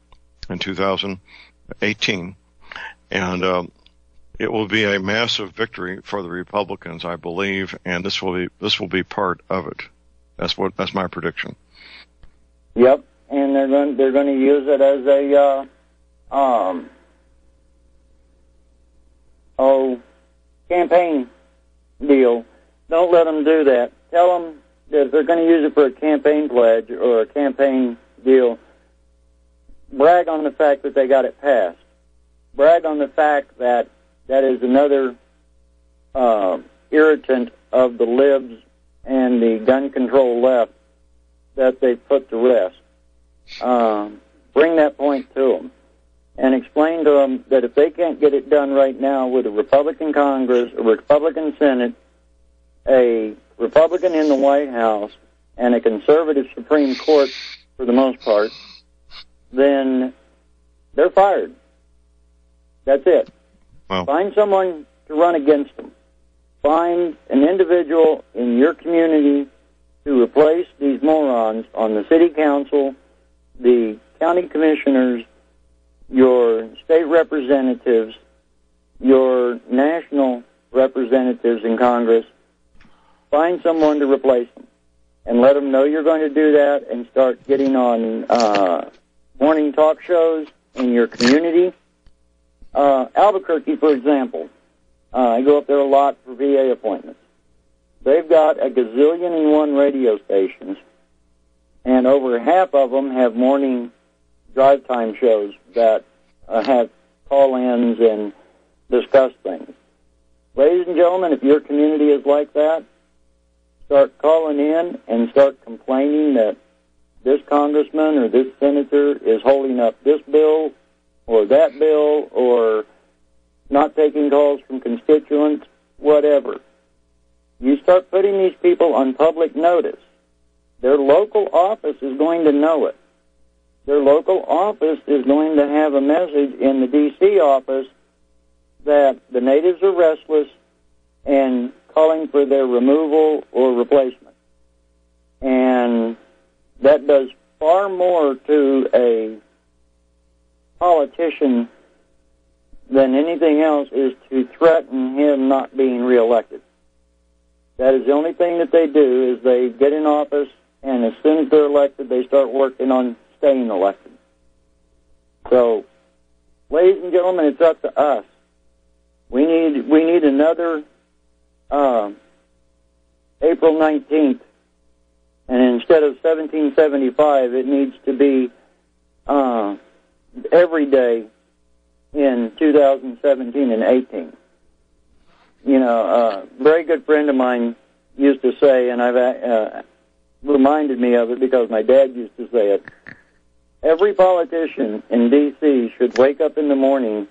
A: in 2018, and um, it will be a massive victory for the Republicans, I believe, and this will be this will be part of it. That's what that's my prediction.
B: Yep, and they're going they're going to use it as a uh, um, oh campaign deal. Don't let them do that. Tell them that if they're going to use it for a campaign pledge or a campaign deal, brag on the fact that they got it passed. Brag on the fact that that is another uh, irritant of the libs and the gun control left that they put to rest. Um, bring that point to them and explain to them that if they can't get it done right now with a Republican Congress, a Republican Senate, a Republican in the White House, and a conservative Supreme Court for the most part, then they're fired. That's it.
A: Well,
B: Find someone to run against them. Find an individual in your community to replace these morons on the city council, the county commissioners, your state representatives, your national representatives in Congress. Find someone to replace them and let them know you're going to do that and start getting on uh, morning talk shows in your community. Uh, Albuquerque, for example, uh, I go up there a lot for VA appointments. They've got a gazillion and one radio stations, and over half of them have morning drive time shows that uh, have call-ins and discuss things. Ladies and gentlemen, if your community is like that, start calling in and start complaining that this congressman or this senator is holding up this bill or that bill or not taking calls from constituents, whatever. You start putting these people on public notice. Their local office is going to know it. Their local office is going to have a message in the D.C. office that the natives are restless and calling for their removal or replacement. And that does far more to a politician than anything else is to threaten him not being reelected. That is the only thing that they do is they get in office and as soon as they're elected they start working on staying elected. So, ladies and gentlemen, it's up to us. We need we need another uh, April 19th, and instead of 1775, it needs to be uh, every day in 2017 and 18. You know, uh, a very good friend of mine used to say, and I've uh, reminded me of it because my dad used to say it. Every politician in D.C. should wake up in the morning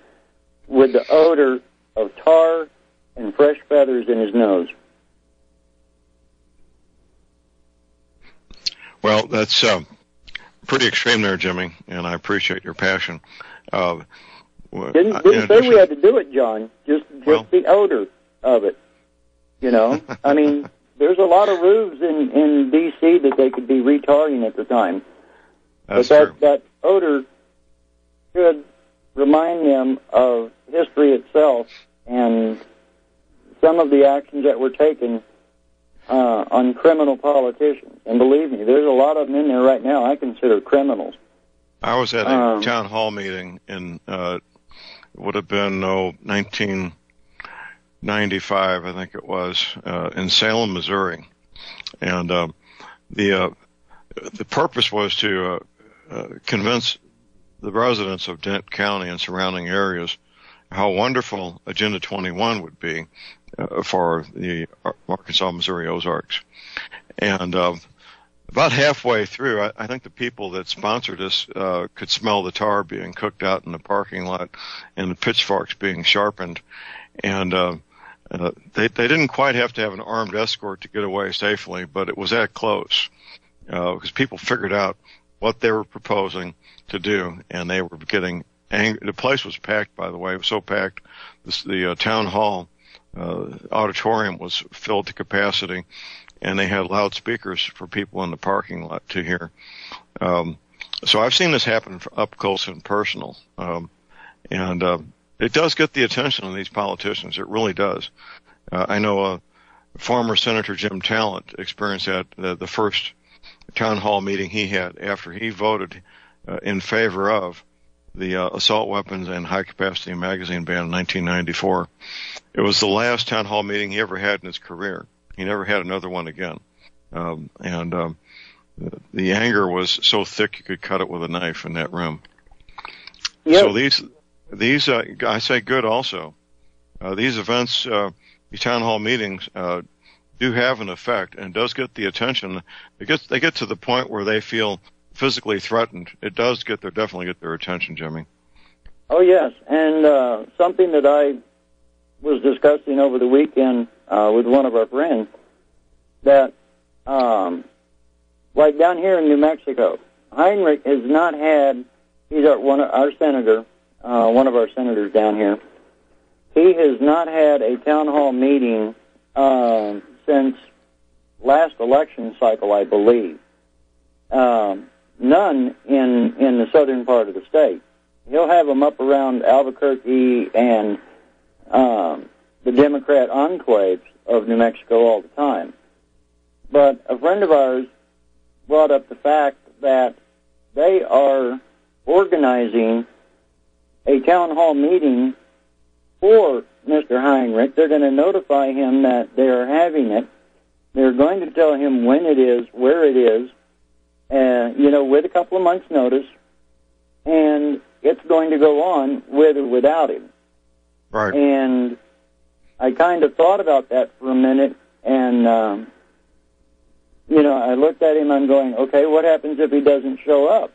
B: with the odor of tar and fresh feathers in his nose.
A: well, that's uh, pretty extreme there, Jimmy, and I appreciate your passion. Uh,
B: Didn't didn't say we had to do it, John. Just just
A: Well-
B: the odor of it. You know, [laughs] I mean, there's a lot of roofs in in D.C. that they could be retarring at the time,
A: that's
B: but that
A: true.
B: that odor should remind them of history itself and some of the actions that were taken uh, on criminal politicians. And believe me, there's a lot of them in there right now. I consider criminals.
A: I was at a
B: Um,
A: town hall meeting in uh, it would have been oh, 1995, I think it was, uh, in Salem, Missouri, and uh, the uh, the purpose was to uh, uh, convince the residents of Dent County and surrounding areas how wonderful Agenda 21 would be uh, for the Arkansas Missouri Ozarks. And uh, about halfway through, I, I think the people that sponsored us uh, could smell the tar being cooked out in the parking lot and the pitchforks being sharpened. And uh, uh, they they didn't quite have to have an armed escort to get away safely, but it was that close because people figured out what they were proposing to do, and they were getting angry. The place was packed, by the way. It was so packed. The uh, town hall uh, auditorium was filled to capacity, and they had loudspeakers for people in the parking lot to hear. Um, so I've seen this happen up close and personal, um, and uh, it does get the attention of these politicians. It really does. Uh, I know uh, former Senator Jim Talent experienced that uh, the first town hall meeting he had after he voted uh, in favor of the uh, assault weapons and high capacity magazine ban in 1994. It was the last town hall meeting he ever had in his career. He never had another one again. Um, and um, the anger was so thick you could cut it with a knife in that room. Yep. So these these uh, I say good also. Uh, these events, uh, these town hall meetings, uh, do have an effect and does get the attention. They get they get to the point where they feel physically threatened. It does get their definitely get their attention, Jimmy.
B: Oh yes, and uh, something that I was discussing over the weekend uh, with one of our friends that, um, like down here in New Mexico, Heinrich has not had. He's our one our senator uh, one of our senators down here, he has not had a town hall meeting uh, since last election cycle, I believe. Um, none in in the southern part of the state. He'll have them up around Albuquerque and um, the Democrat enclaves of New Mexico all the time. But a friend of ours brought up the fact that they are organizing a town hall meeting for Mr. Heinrich. They're going to notify him that they are having it. They're going to tell him when it is, where it is, and you know, with a couple of months' notice, and it's going to go on with or without him.
A: Right.
B: And I kind of thought about that for a minute, and um, you know, I looked at him. I'm going, okay, what happens if he doesn't show up?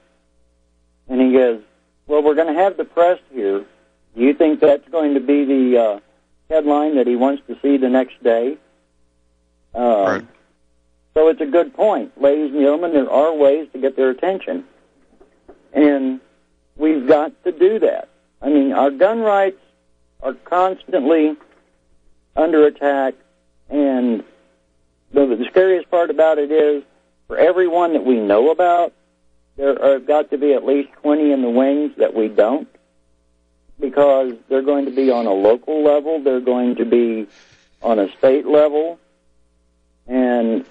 B: And he goes, well, we're going to have the press here. Do you think that's going to be the uh, headline that he wants to see the next day? Uh, right. So it's a good point. Ladies and gentlemen, there are ways to get their attention. And we've got to do that. I mean, our gun rights are constantly under attack, and the, the scariest part about it is for everyone that we know about, there have got to be at least 20 in the wings that we don't because they're going to be on a local level, they're going to be on a state level, and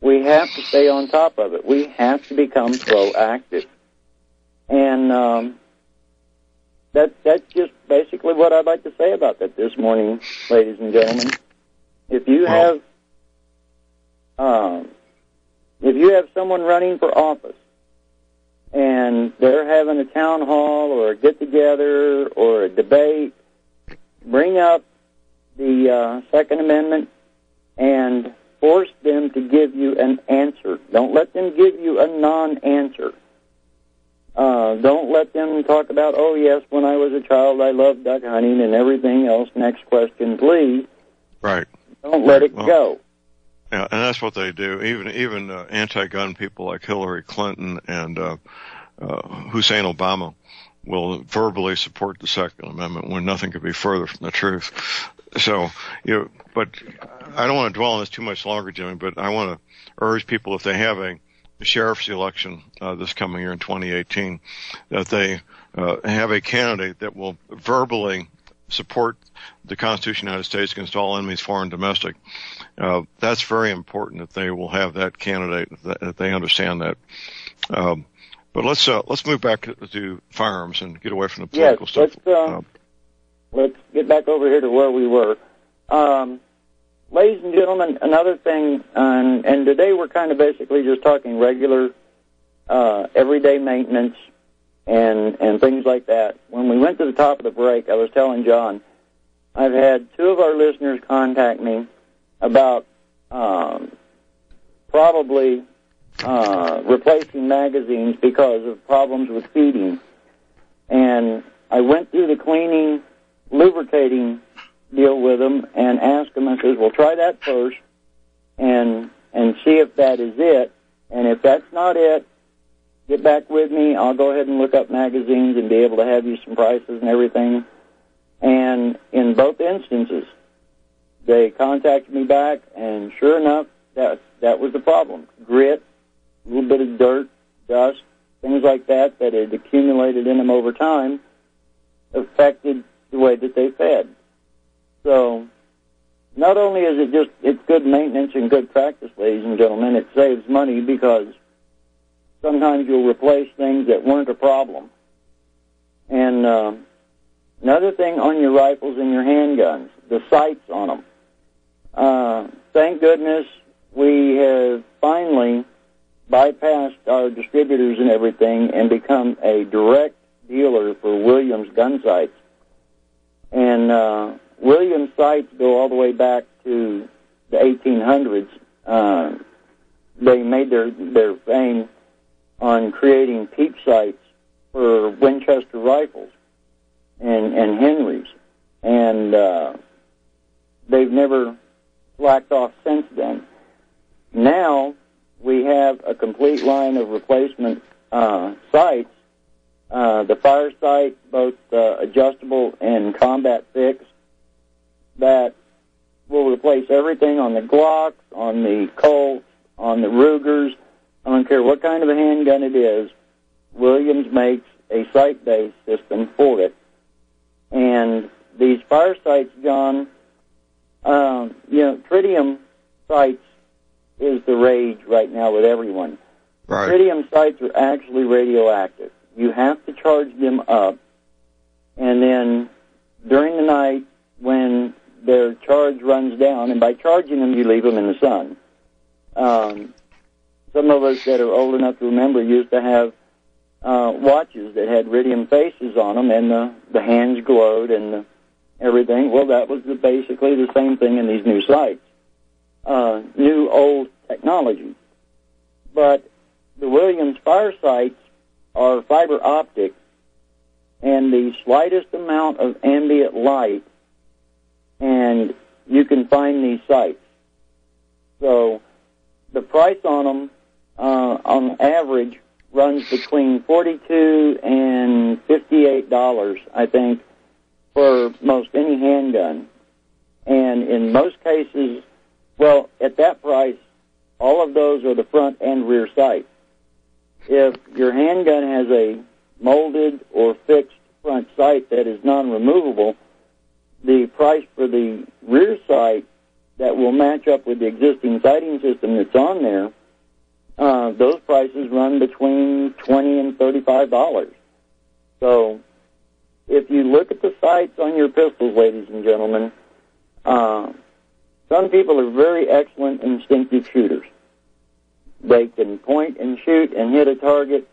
B: we have to stay on top of it. We have to become proactive. And um, that, that's just basically what I'd like to say about that this morning, ladies and gentlemen. If you have, um, if you have someone running for office and they're having a town hall or a get together or a debate, bring up the uh, Second Amendment and force them to give you an answer. Don't let them give you a non-answer. Uh, don't let them talk about, oh yes, when I was a child I loved duck hunting and everything else. Next question, please.
A: Right.
B: Don't let it well, go.
A: Yeah, and that's what they do. Even even uh, anti-gun people like Hillary Clinton and uh, uh, Hussein Obama will verbally support the Second Amendment when nothing could be further from the truth. So, you know, but I don't want to dwell on this too much longer, Jimmy. But I want to urge people if they have a, sheriff's election uh, this coming year in 2018, that they uh, have a candidate that will verbally support the Constitution of the United States against all enemies, foreign and domestic. Uh, that's very important that they will have that candidate, that, that they understand that. Um, but let's uh, let's move back to firearms and get away from the political
B: yes,
A: stuff.
B: Let's, uh, um, let's get back over here to where we were. Um, ladies and gentlemen, another thing, and, and today we're kind of basically just talking regular, uh, everyday maintenance and and things like that. When we went to the top of the break, I was telling John, I've had two of our listeners contact me about um, probably uh, replacing magazines because of problems with feeding. And I went through the cleaning, lubricating deal with them and asked them. I says, "Well, try that first, and and see if that is it. And if that's not it, get back with me. I'll go ahead and look up magazines and be able to have you some prices and everything." And in both instances, they contacted me back, and sure enough, that that was the problem. Grit, a little bit of dirt, dust, things like that that had accumulated in them over time affected the way that they fed. So not only is it just it's good maintenance and good practice, ladies and gentlemen, it saves money because sometimes you'll replace things that weren't a problem. And uh, another thing on your rifles and your handguns, the sights on them. Uh, thank goodness we have finally bypassed our distributors and everything and become a direct dealer for Williams gun sights. And uh, Williams sights go all the way back to the 1800s. Uh, they made their their fame on creating peep sights for Winchester rifles and and Henrys, and uh, they've never slacked off since then. Now we have a complete line of replacement uh, sights. Uh, the fire sight, both uh, adjustable and combat fixed, that will replace everything on the Glocks, on the Colts, on the Rugers. I don't care what kind of a handgun it is. Williams makes a sight-based system for it. And these fire sights, John, um, you know, tritium sights is the rage right now with everyone.
A: Right.
B: Tritium sights are actually radioactive. You have to charge them up, and then during the night when their charge runs down, and by charging them, you leave them in the sun. Um, some of us that are old enough to remember used to have uh, watches that had radium faces on them, and the the hands glowed and the, everything. Well, that was the, basically the same thing in these new sights uh, new old technology. But the Williams fire sights are fiber optic, and the slightest amount of ambient light, and you can find these sights. So the price on them, uh, on average, runs between forty-two and fifty-eight dollars, I think, for most any handgun. And in most cases, well, at that price, all of those are the front and rear sight. If your handgun has a molded or fixed front sight that is non-removable, the price for the rear sight that will match up with the existing sighting system that's on there, uh, those prices run between twenty and thirty-five dollars. So, if you look at the sights on your pistols, ladies and gentlemen, uh, some people are very excellent instinctive shooters. They can point and shoot and hit a target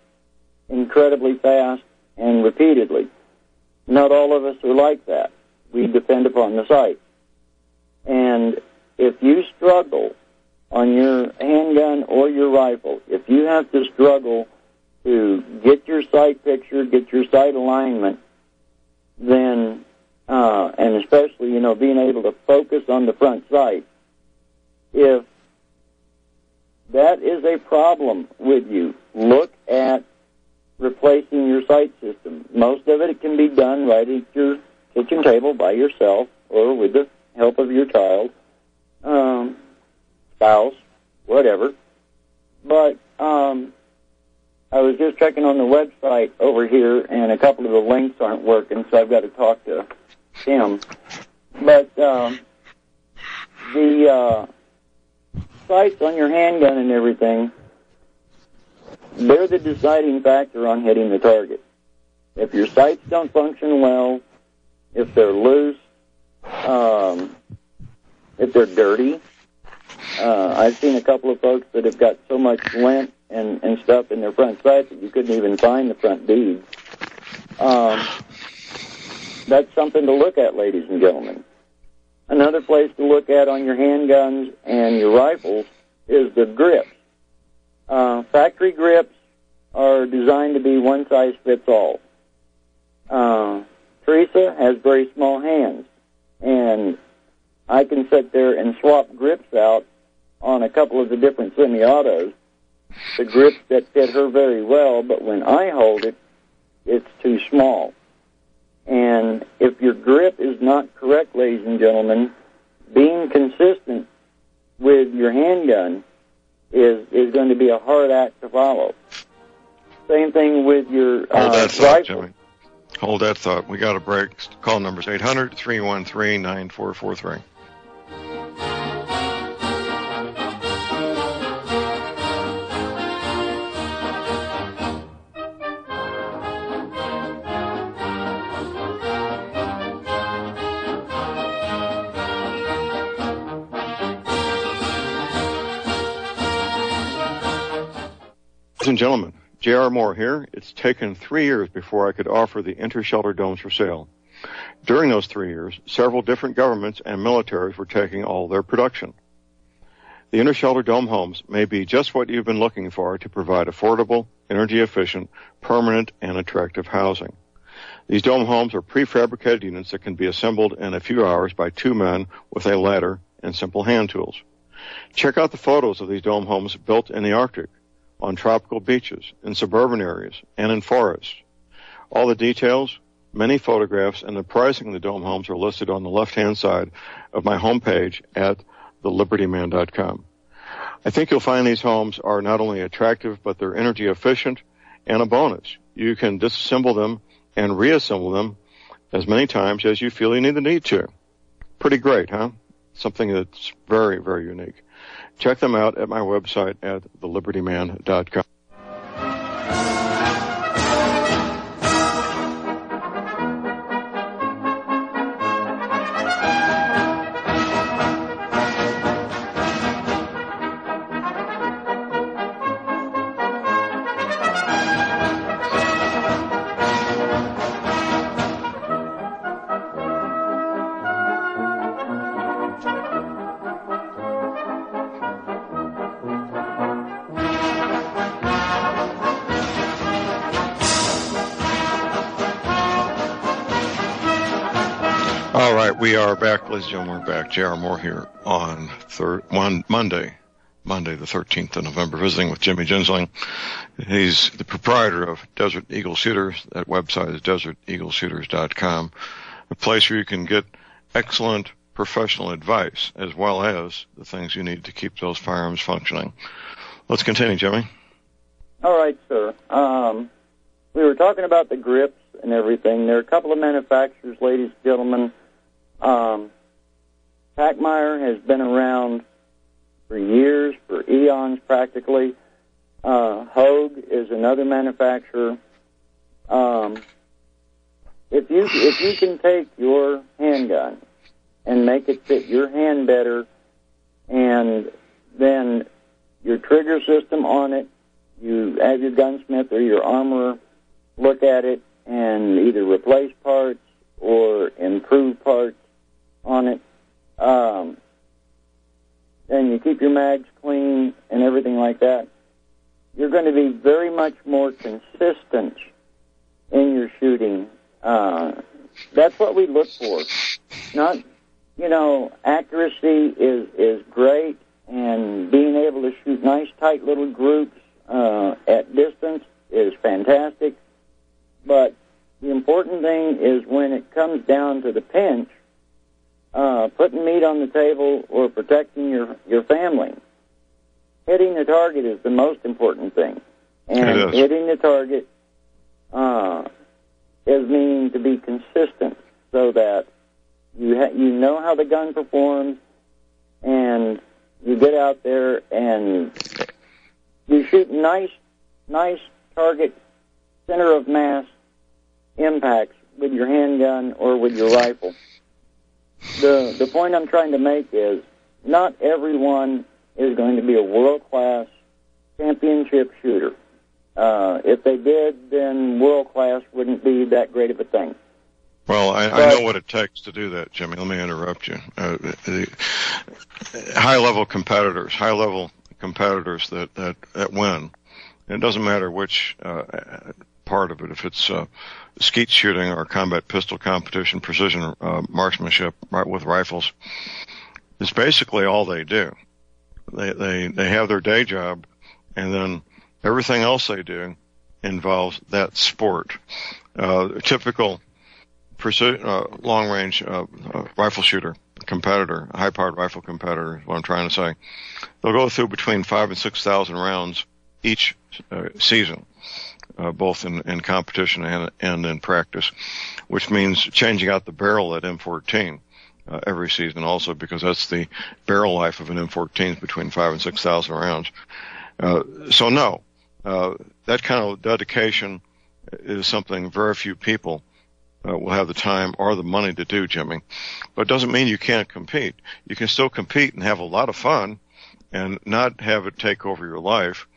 B: incredibly fast and repeatedly. Not all of us are like that. We depend upon the sight. And if you struggle on your handgun or your rifle, if you have to struggle to get your sight picture, get your sight alignment, then uh, and especially, you know, being able to focus on the front sight. If that is a problem with you, look at replacing your sight system. Most of it can be done right at your kitchen table by yourself or with the help of your child, um, spouse, whatever. But um, I was just checking on the website over here, and a couple of the links aren't working, so I've got to talk to him. But um, the uh, sights on your handgun and everything, they're the deciding factor on hitting the target. If your sights don't function well, if they're loose, um, if they're dirty, uh, I've seen a couple of folks that have got so much lint and, and stuff in their front sights that you couldn't even find the front beads. Um, that's something to look at, ladies and gentlemen. Another place to look at on your handguns and your rifles is the grips. Uh, factory grips are designed to be one size fits all. Uh, Teresa has very small hands, and I can sit there and swap grips out on a couple of the different semi-autos. The grip that fit her very well, but when I hold it, it's too small. And if your grip is not correct, ladies and gentlemen, being consistent with your handgun is is going to be a hard act to follow. Same thing with your
A: Hold
B: uh,
A: that thought,
B: rifle.
A: Jimmy. Hold that thought. We got a break. Call numbers 800 313 9443. And gentlemen, J.R. Moore here. It's taken three years before I could offer the inter-shelter domes for sale. During those three years, several different governments and militaries were taking all their production. The inter-shelter dome homes may be just what you've been looking for to provide affordable, energy efficient, permanent, and attractive housing. These dome homes are prefabricated units that can be assembled in a few hours by two men with a ladder and simple hand tools. Check out the photos of these dome homes built in the Arctic on tropical beaches, in suburban areas, and in forests. All the details, many photographs, and the pricing of the dome homes are listed on the left-hand side of my homepage at thelibertyman.com. I think you'll find these homes are not only attractive, but they're energy efficient, and a bonus. You can disassemble them and reassemble them as many times as you feel you need the need to. Pretty great, huh? Something that's very, very unique. Check them out at my website at thelibertyman.com. back, ladies. We're back. J.R. Moore here on one, Monday, Monday the 13th of November, visiting with Jimmy Ginsling. He's the proprietor of Desert Eagle Shooters. That website is deserteagleshooters.com, a place where you can get excellent professional advice as well as the things you need to keep those firearms functioning. Let's continue, Jimmy.
B: All right, sir. Um, we were talking about the grips and everything. There are a couple of manufacturers, ladies and gentlemen. Um, Pachmayr has been around for years, for eons practically. Uh, Hogue is another manufacturer. Um, if you if you can take your handgun and make it fit your hand better, and then your trigger system on it, you have your gunsmith or your armorer look at it and either replace parts or improve parts on it. Um, and you keep your mags clean and everything like that. You're going to be very much more consistent in your shooting. Uh, that's what we look for. Not, you know, accuracy is is great, and being able to shoot nice, tight little groups uh, at distance is fantastic. But the important thing is when it comes down to the pinch, uh, putting meat on the table or protecting your, your family. Hitting the target is the most important thing. And hitting the target uh, is meaning to be consistent so that you ha- you know how the gun performs and you get out there and you shoot nice, nice target center of mass impacts with your handgun or with your rifle. The the point I'm trying to make is not everyone is going to be a world class championship shooter. Uh, if they did, then world class wouldn't be that great of a thing.
A: Well, I, I know what it takes to do that, Jimmy. Let me interrupt you. Uh, the high level competitors, high level competitors that, that, that win. It doesn't matter which uh, part of it, if it's uh, skeet shooting or combat pistol competition, precision uh, marksmanship with rifles. It's basically all they do. They they they have their day job, and then everything else they do involves that sport. Uh, typical precision, uh, long range uh, uh, rifle shooter competitor, high powered rifle competitor, is what I'm trying to say. They'll go through between five and six thousand rounds each uh, season uh, both in, in competition and, and in practice, which means changing out the barrel at M14 uh, every season also because that's the barrel life of an M14 between five and six thousand rounds. Uh, so no, uh, that kind of dedication is something very few people uh, will have the time or the money to do, Jimmy. But it doesn't mean you can't compete. You can still compete and have a lot of fun and not have it take over your life.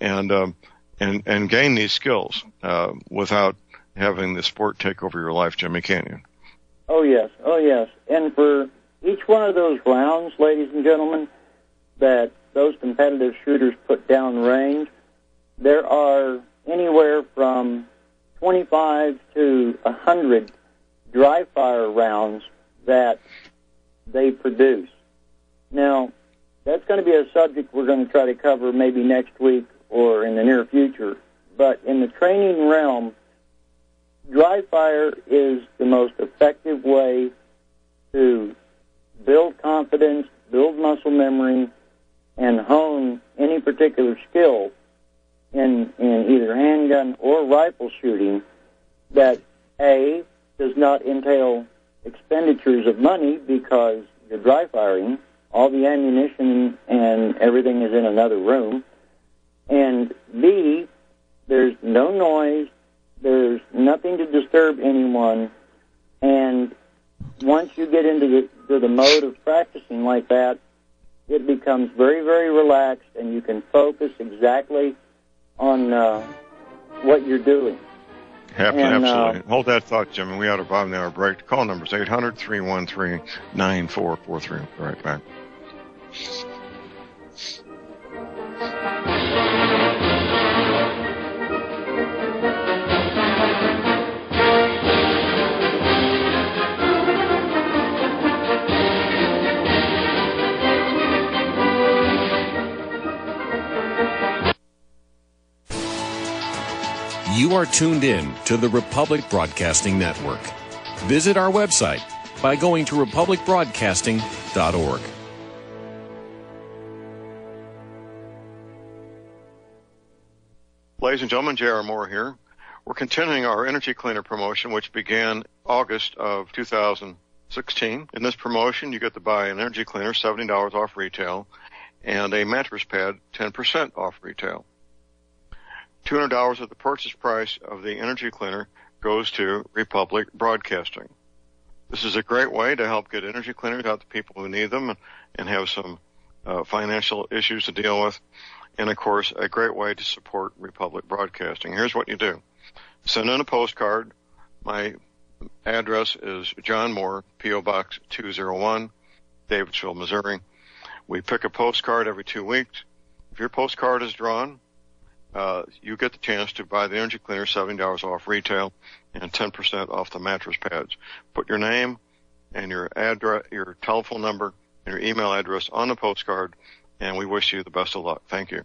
A: And um, and and gain these skills uh, without having the sport take over your life, Jimmy Canyon.
B: Oh yes, oh yes, and for each one of those rounds, ladies and gentlemen, that those competitive shooters put down range, there are anywhere from 25 to 100 dry fire rounds that they produce. Now, that's going to be a subject we're going to try to cover maybe next week or in the near future. But in the training realm, dry fire is the most effective way to build confidence, build muscle memory, and hone any particular skill in, in either handgun or rifle shooting that A, does not entail expenditures of money because you're dry firing. All the ammunition and everything is in another room. And B, there's no noise, there's nothing to disturb anyone, and once you get into the, to the mode of practicing like that, it becomes very, very relaxed, and you can focus exactly on uh, what you're doing.
A: and, absolutely. Uh, Hold that thought, Jim, and we ought to bottom the hour break. The call number is 800 313 9443. Right back.
C: You are tuned in to the Republic Broadcasting Network. Visit our website by going to republicbroadcasting.org.
A: Ladies and gentlemen, J.R. Moore here. We're continuing our energy cleaner promotion, which began August of 2016. In this promotion, you get to buy an energy cleaner, $70 off retail, and a mattress pad, 10% off retail. $200 of the purchase price of the energy cleaner goes to Republic Broadcasting. This is a great way to help get energy cleaners out to people who need them and have some uh, financial issues to deal with. And of course, a great way to support Republic Broadcasting. Here's what you do. Send in a postcard. My address is John Moore, P.O. Box 201, Davisville, Missouri. We pick a postcard every two weeks. If your postcard is drawn, uh, you get the chance to buy the energy cleaner $70 off retail and 10% off the mattress pads. Put your name and your address, your telephone number and your email address on the postcard and we wish you the best of luck. Thank you.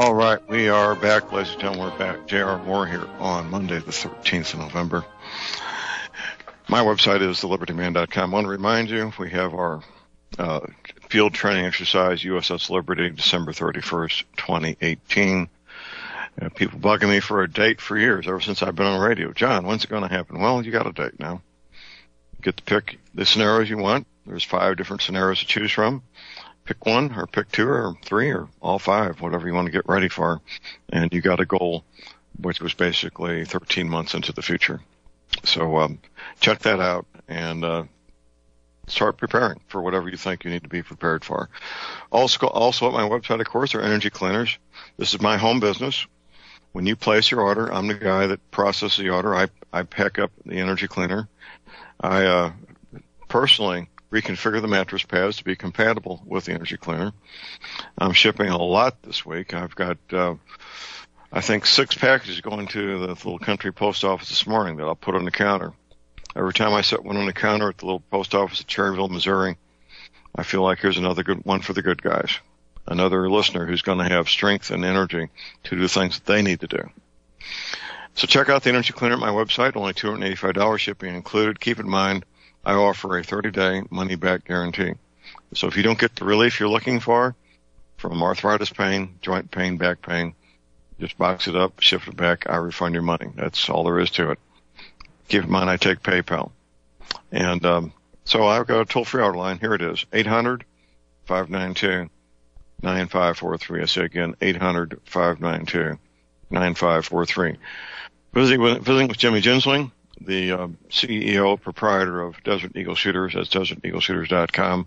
A: All right, we are back, ladies and gentlemen. We're back. J.R. Moore here on Monday, the 13th of November. My website is thelibertyman.com. I want to remind you we have our uh, field training exercise, USS Liberty, December 31st, 2018. Uh, people bugging me for a date for years, ever since I've been on the radio. John, when's it going to happen? Well, you got a date now. Get to pick the scenarios you want. There's five different scenarios to choose from pick one or pick two or three or all five, whatever you want to get ready for. And you got a goal, which was basically 13 months into the future. So um, check that out and uh, start preparing for whatever you think you need to be prepared for. Also, also at my website, of course, are energy cleaners. This is my home business. When you place your order, I'm the guy that processes the order. I I pack up the energy cleaner. I uh, personally reconfigure the mattress pads to be compatible with the energy cleaner. I'm shipping a lot this week. I've got, uh, I think, six packages going to the little country post office this morning that I'll put on the counter. Every time I set one on the counter at the little post office at Cherryville, Missouri, I feel like here's another good one for the good guys. Another listener who's going to have strength and energy to do things that they need to do. So check out the energy cleaner at my website, only $285 shipping included. Keep in mind, I offer a 30 day money back guarantee. So if you don't get the relief you're looking for from arthritis pain, joint pain, back pain, just box it up, shift it back, I refund your money. That's all there is to it. Keep in mind I take PayPal. And um, so I've got a toll free line. Here it is 800 592 9543. I say again 800 592 9543. Visiting with, visiting with Jimmy Ginsling, the uh, CEO, proprietor of Desert Eagle Shooters. That's deserteagleshooters.com.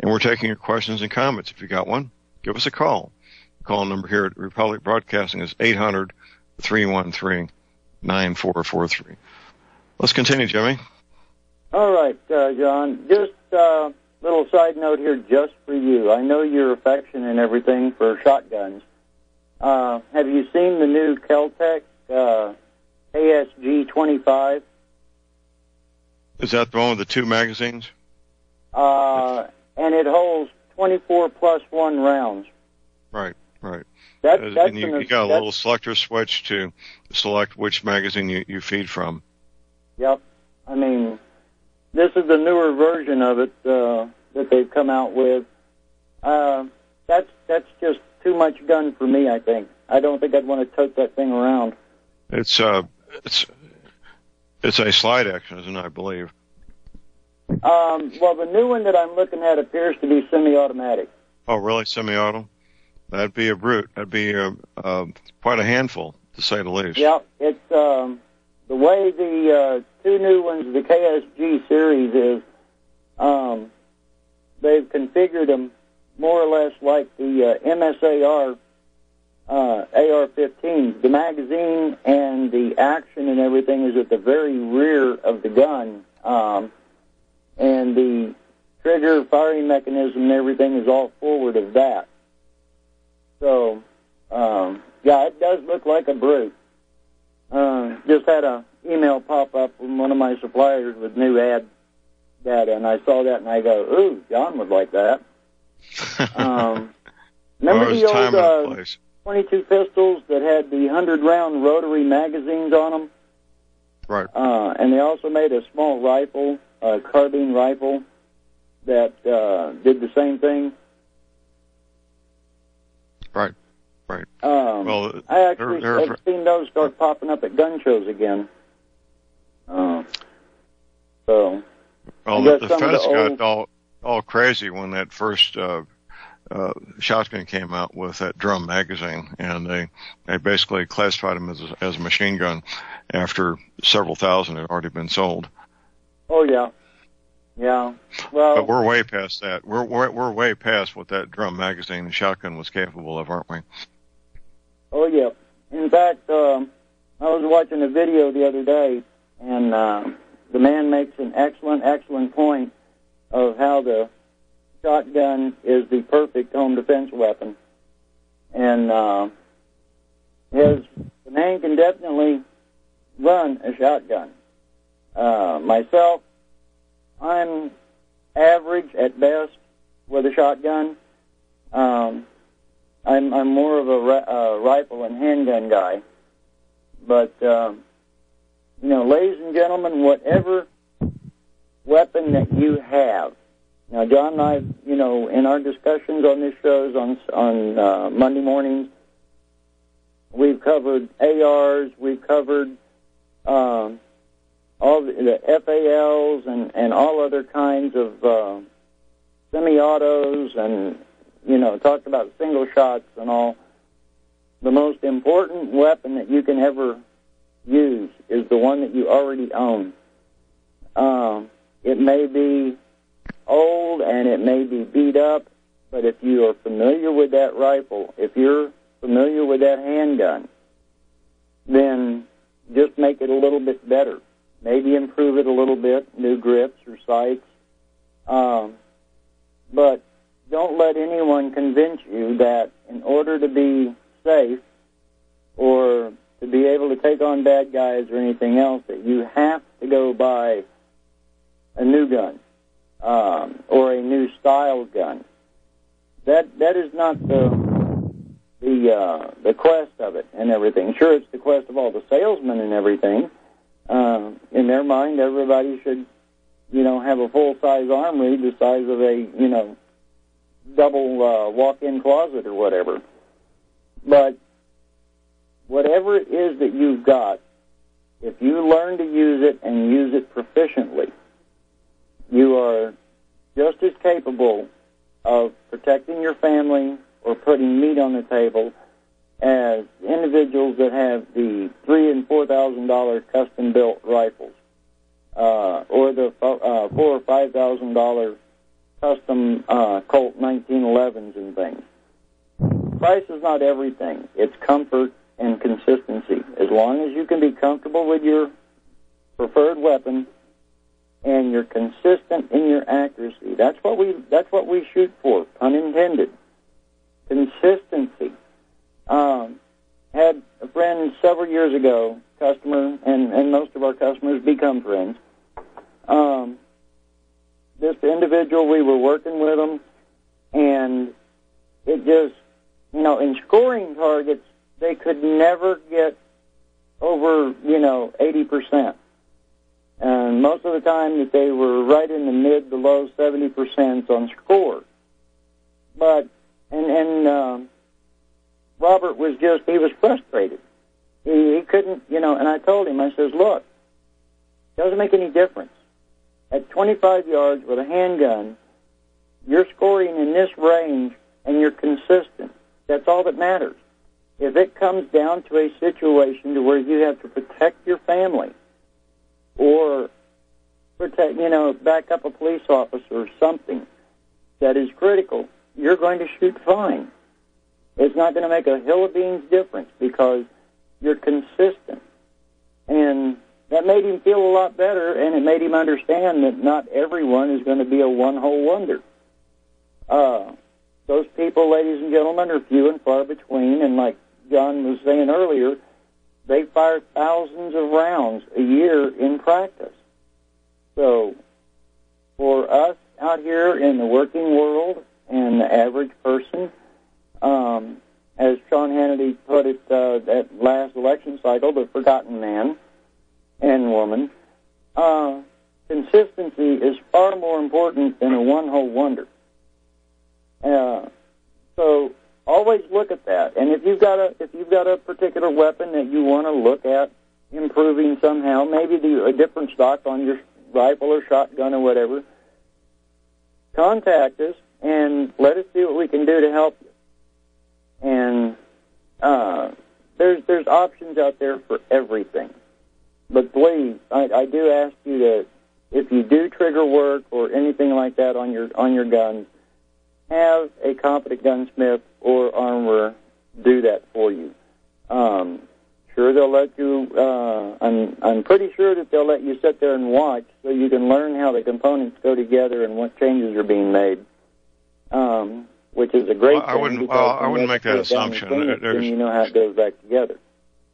A: And we're taking your questions and comments. If you got one, give us a call. The call number here at Republic Broadcasting is 800 313 9443. Let's continue, Jimmy.
B: All right, uh, John. Just a uh, little side note here, just for you. I know your affection and everything for shotguns. Uh, have you seen the new Keltec uh, KSG 25?
A: Is that the one with the two magazines?
B: Uh, and it holds 24 plus one rounds.
A: Right, right.
B: That, that's
A: and you,
B: an,
A: you got a little selector switch to select which magazine you, you feed from.
B: Yep. I mean, this is the newer version of it uh, that they've come out with. Uh, that's that's just too much gun for me. I think. I don't think I'd want to tote that thing around.
A: It's uh, it's it's a slide action, isn't it? I believe.
B: Um, well, the new one that I'm looking at appears to be semi-automatic.
A: Oh, really? Semi-auto? That'd be a brute. That'd be a, uh, quite a handful, to say the least.
B: Yep. It's um, the way the uh, two new ones, the KSG series, is. Um, they've configured them more or less like the uh, MSAR uh, AR-15. The magazine and the action and everything is at the very rear of the gun, um, and the trigger firing mechanism and everything is all forward of that. So, um, yeah, it does look like a brute. Uh, just had a email pop up from one of my suppliers with new ad data, and I saw that and I go, "Ooh, John would like that." [laughs] um, remember the old
A: uh,
B: 22 pistols that had the 100 round rotary magazines on them?
A: Right.
B: Uh, and they also made a small rifle, a carbine rifle, that uh, did the same thing.
A: Right. Right.
B: Um,
A: well,
B: I actually
A: they're, they're,
B: have seen those start popping up at gun shows again. Uh, so.
A: Well, the, the feds the got all all crazy when that first uh, uh, shotgun came out with that drum magazine, and they they basically classified them as a, as a machine gun after several thousand had already been sold.
B: Oh yeah, yeah. Well,
A: but we're way past that. We're we're, we're way past what that drum magazine and shotgun was capable of, aren't we?
B: Oh yeah. In fact, um, I was watching a video the other day, and uh, the man makes an excellent, excellent point of how the shotgun is the perfect home defense weapon, and uh, his the man can definitely run a shotgun. Uh, myself, I'm average at best with a shotgun. Um, I'm, I'm more of a uh, rifle and handgun guy. But, um, you know, ladies and gentlemen, whatever weapon that you have, now, John and I, you know, in our discussions on these shows on on uh, Monday mornings, we've covered ARs, we've covered um, all the, the FALs and and all other kinds of uh, semi-autos and you know talked about single shots and all. The most important weapon that you can ever use is the one that you already own. Um, it may be old and it may be beat up, but if you are familiar with that rifle, if you're familiar with that handgun, then just make it a little bit better. Maybe improve it a little bit, new grips or sights. Um, but don't let anyone convince you that in order to be safe or to be able to take on bad guys or anything else that you have to go buy a new gun um, or a new style gun. That that is not the the uh, the quest of it and everything. Sure, it's the quest of all the salesmen and everything. Uh, in their mind, everybody should, you know, have a full size armory the size of a you know double uh, walk-in closet or whatever. But whatever it is that you've got, if you learn to use it and use it proficiently, you are just as capable of protecting your family or putting meat on the table as individuals that have the three and four thousand dollar custom built rifles, uh, or the uh, four or five thousand dollar custom uh, Colt 1911s and things. Price is not everything. It's comfort and consistency. As long as you can be comfortable with your preferred weapon and you're consistent in your accuracy. That's what we that's what we shoot for, pun intended. Consistency. Um, had a friend several years ago, customer, and and most of our customers become friends. Um, this individual, we were working with them, and it just, you know, in scoring targets, they could never get over, you know, eighty percent and most of the time that they were right in the mid to low 70% on score. But, and, and, uh, Robert was just, he was frustrated. He, he couldn't, you know, and I told him, I says, look, doesn't make any difference. At 25 yards with a handgun, you're scoring in this range and you're consistent. That's all that matters. If it comes down to a situation to where you have to protect your family, or protect, you know, back up a police officer or something that is critical, you're going to shoot fine. It's not going to make a hill of beans difference because you're consistent. And that made him feel a lot better, and it made him understand that not everyone is going to be a one-hole wonder. Uh, those people, ladies and gentlemen, are few and far between, and like John was saying earlier, they fire thousands of rounds a year in practice. So, for us out here in the working world and the average person, um, as Sean Hannity put it uh, that last election cycle, the forgotten man and woman, uh, consistency is far more important than a one-hole wonder. Uh, so always look at that. And if you've got a if you've got a particular weapon that you want to look at improving somehow, maybe do a different stock on your rifle or shotgun or whatever, contact us and let us see what we can do to help you. And uh, there's there's options out there for everything. But please, I, I do ask you to, if you do trigger work or anything like that on your on your guns, have a competent gunsmith or armorer do that for you. Um, sure, they'll let you. Uh, I'm I'm pretty sure that they'll let you sit there and watch, so you can learn how the components go together and what changes are being made. Um, which is a great.
A: Well, I wouldn't. Well, I wouldn't make that assumption.
B: There's, you know how it goes back together.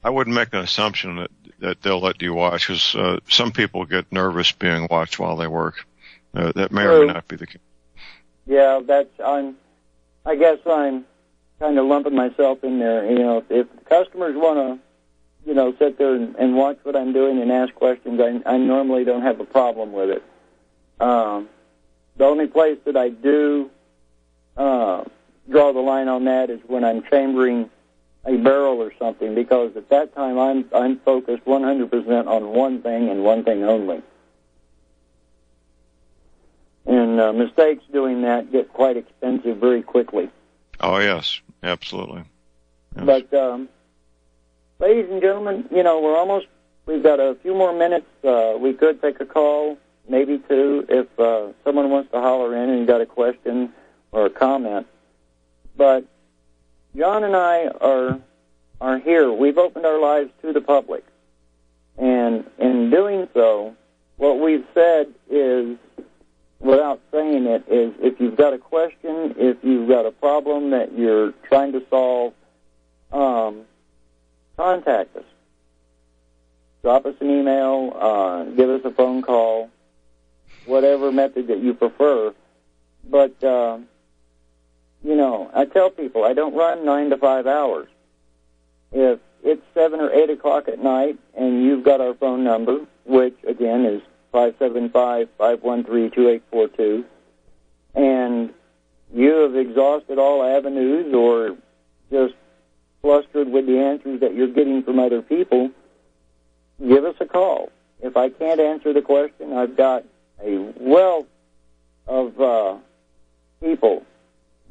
A: I wouldn't make an assumption that that they'll let you watch because uh, some people get nervous being watched while they work. Uh, that may
B: True.
A: or may not be the case.
B: Yeah, that's I'm. I guess I'm kind of lumping myself in there. You know, if customers want to, you know, sit there and, and watch what I'm doing and ask questions, I, I normally don't have a problem with it. Um, the only place that I do uh, draw the line on that is when I'm chambering a barrel or something, because at that time I'm I'm focused 100% on one thing and one thing only. And uh, mistakes doing that get quite expensive very quickly.
A: Oh yes, absolutely. Yes.
B: But um, ladies and gentlemen, you know we're almost. We've got a few more minutes. Uh, we could take a call, maybe two, if uh, someone wants to holler in and got a question or a comment. But John and I are are here. We've opened our lives to the public, and in doing so, what we've said is, without saying it, is if you've got a question, if you've got a problem that you're trying to solve, um, contact us. Drop us an email, uh, give us a phone call, whatever method that you prefer. But uh, you know, I tell people I don't run nine to five hours. If it's seven or eight o'clock at night and you've got our phone number, which again is five seven five five one three two eight four two, and you have exhausted all avenues or just flustered with the answers that you're getting from other people, give us a call. If I can't answer the question, I've got a wealth of uh, people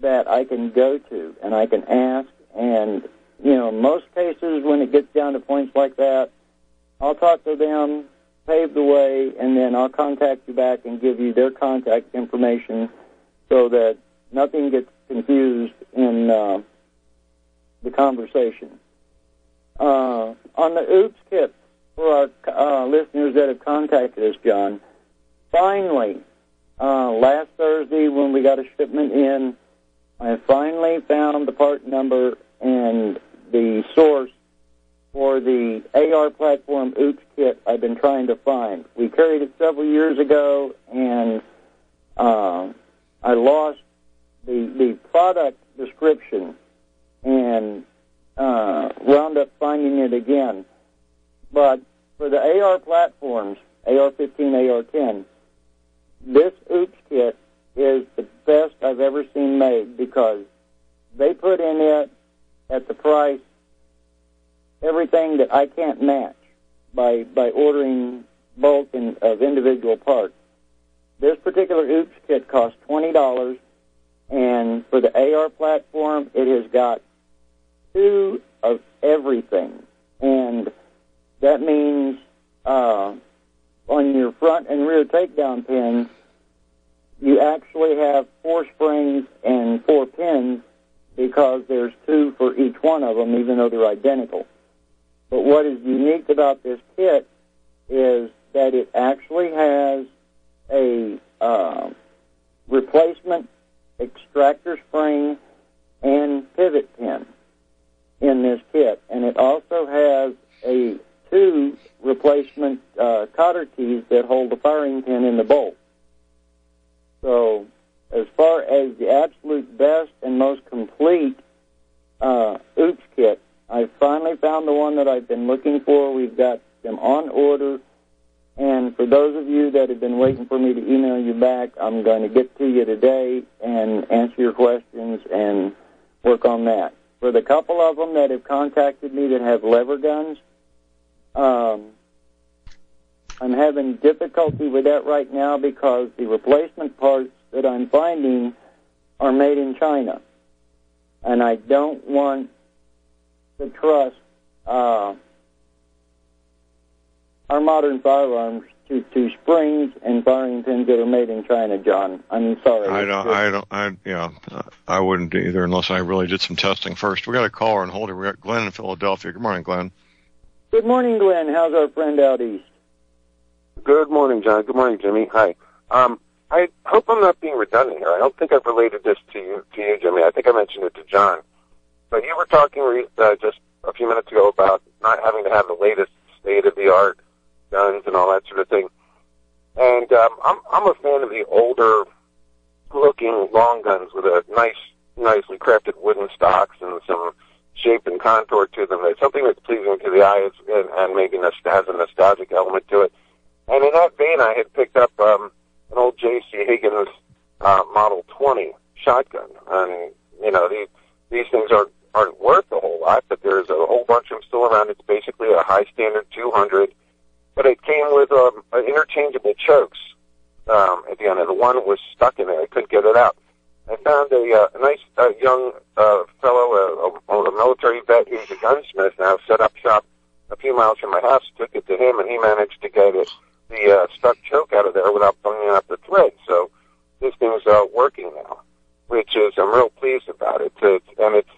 B: that I can go to and I can ask. And, you know, most cases when it gets down to points like that, I'll talk to them, pave the way, and then I'll contact you back and give you their contact information so that nothing gets confused in uh, the conversation. Uh, on the OOPS kit, for our uh, listeners that have contacted us, John, finally, uh, last Thursday when we got a shipment in, I finally found the part number and the source for the AR platform OOPS kit I've been trying to find. We carried it several years ago, and uh, I lost the the product description and uh, wound up finding it again. But for the AR platforms, AR-15, AR-10, this OOPS kit is the best I've ever seen made because they put in it at the price everything that I can't match by by ordering bulk of individual parts. This particular OOPS kit costs twenty dollars, and for the AR platform, it has got two of everything, and that means uh, on your front and rear takedown pins, you actually have four springs and four pins because there's two for each one of them, even though they're identical. But what is unique about this kit is that it actually has a uh, replacement extractor spring and pivot pin in this kit, and it also has a two replacement uh, cotter keys that hold the firing pin in the bolt. So, as far as the absolute best and most complete uh, OOPS kit, I finally found the one that I've been looking for. We've got them on order. And for those of you that have been waiting for me to email you back, I'm going to get to you today and answer your questions and work on that. For the couple of them that have contacted me that have lever guns, um, I'm having difficulty with that right now because the replacement parts that I'm finding are made in China. And I don't want to trust uh, our modern firearms to, to springs and firing pins that are made in China, John. I'm sorry.
A: I don't, I don't, I, yeah, I wouldn't either unless I really did some testing first. We got a caller and hold it. We got Glenn in Philadelphia. Good morning, Glenn.
B: Good morning, Glenn. How's our friend out east?
D: Good morning, John. Good morning, Jimmy. Hi. Um, I hope I'm not being redundant here. I don't think I've related this to you, to you, Jimmy. I think I mentioned it to John. But you were talking uh, just a few minutes ago about not having to have the latest state of the art guns and all that sort of thing. And um, I'm I'm a fan of the older looking long guns with a nice, nicely crafted wooden stocks and some shape and contour to them. It's something that's pleasing to the eye and, and maybe has a nostalgic element to it. And in that vein, I had picked up um, an old J.C. Higgins uh, Model 20 shotgun, and you know these these things are aren't worth a whole lot, but there's a whole bunch of them still around. It's basically a high standard 200, but it came with um, interchangeable chokes um, at the end, and the one was stuck in there. I couldn't get it out. I found a, uh, a nice uh, young uh, fellow, a, a, a military vet who's a gunsmith now, set up shop a few miles from my house. Took it to him, and he managed to get it the uh, stuck choke out of there without bunging up the thread. So this thing's uh, working now, which is I'm real pleased about it. It's, and it's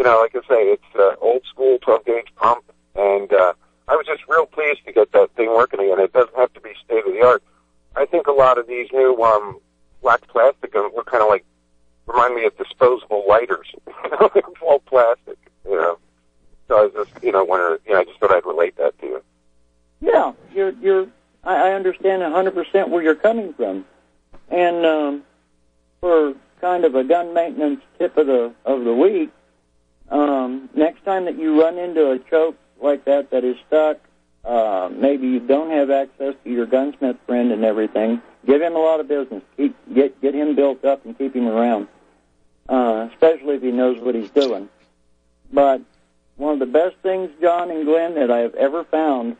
D: you know, like I say, it's uh, old school 12 gauge pump, and uh, I was just real pleased to get that thing working again. It doesn't have to be state of the art. I think a lot of these new um, black plastic were kind of like remind me of disposable lighters. [laughs] all plastic, you know. So I was just, you know, wondering, you know, I just thought I'd relate that to you.
B: Yeah, you're you're. I, I understand a hundred percent where you're coming from, and um, for kind of a gun maintenance tip of the of the week, um, next time that you run into a choke like that that is stuck, uh, maybe you don't have access to your gunsmith friend and everything. Give him a lot of business. Keep get get him built up and keep him around, uh, especially if he knows what he's doing. But one of the best things, John and Glenn, that I have ever found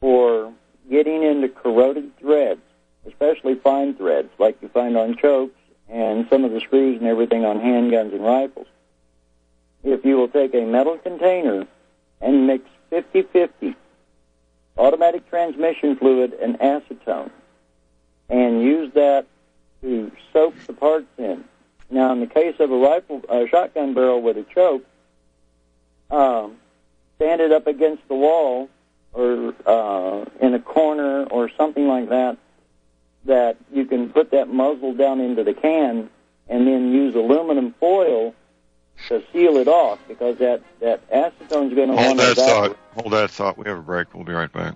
B: for getting into corroded threads, especially fine threads like you find on chokes and some of the screws and everything on handguns and rifles. If you will take a metal container and mix 50-50 automatic transmission fluid and acetone and use that to soak the parts in. Now, in the case of a rifle, a shotgun barrel with a choke, um, stand it up against the wall or uh, in a corner or something like that, that you can put that muzzle down into the can and then use aluminum foil to seal it off because that, that acetone is going to
A: Hold
B: want
A: that
B: to
A: thought. Hold that thought. We have a break. We'll be right back.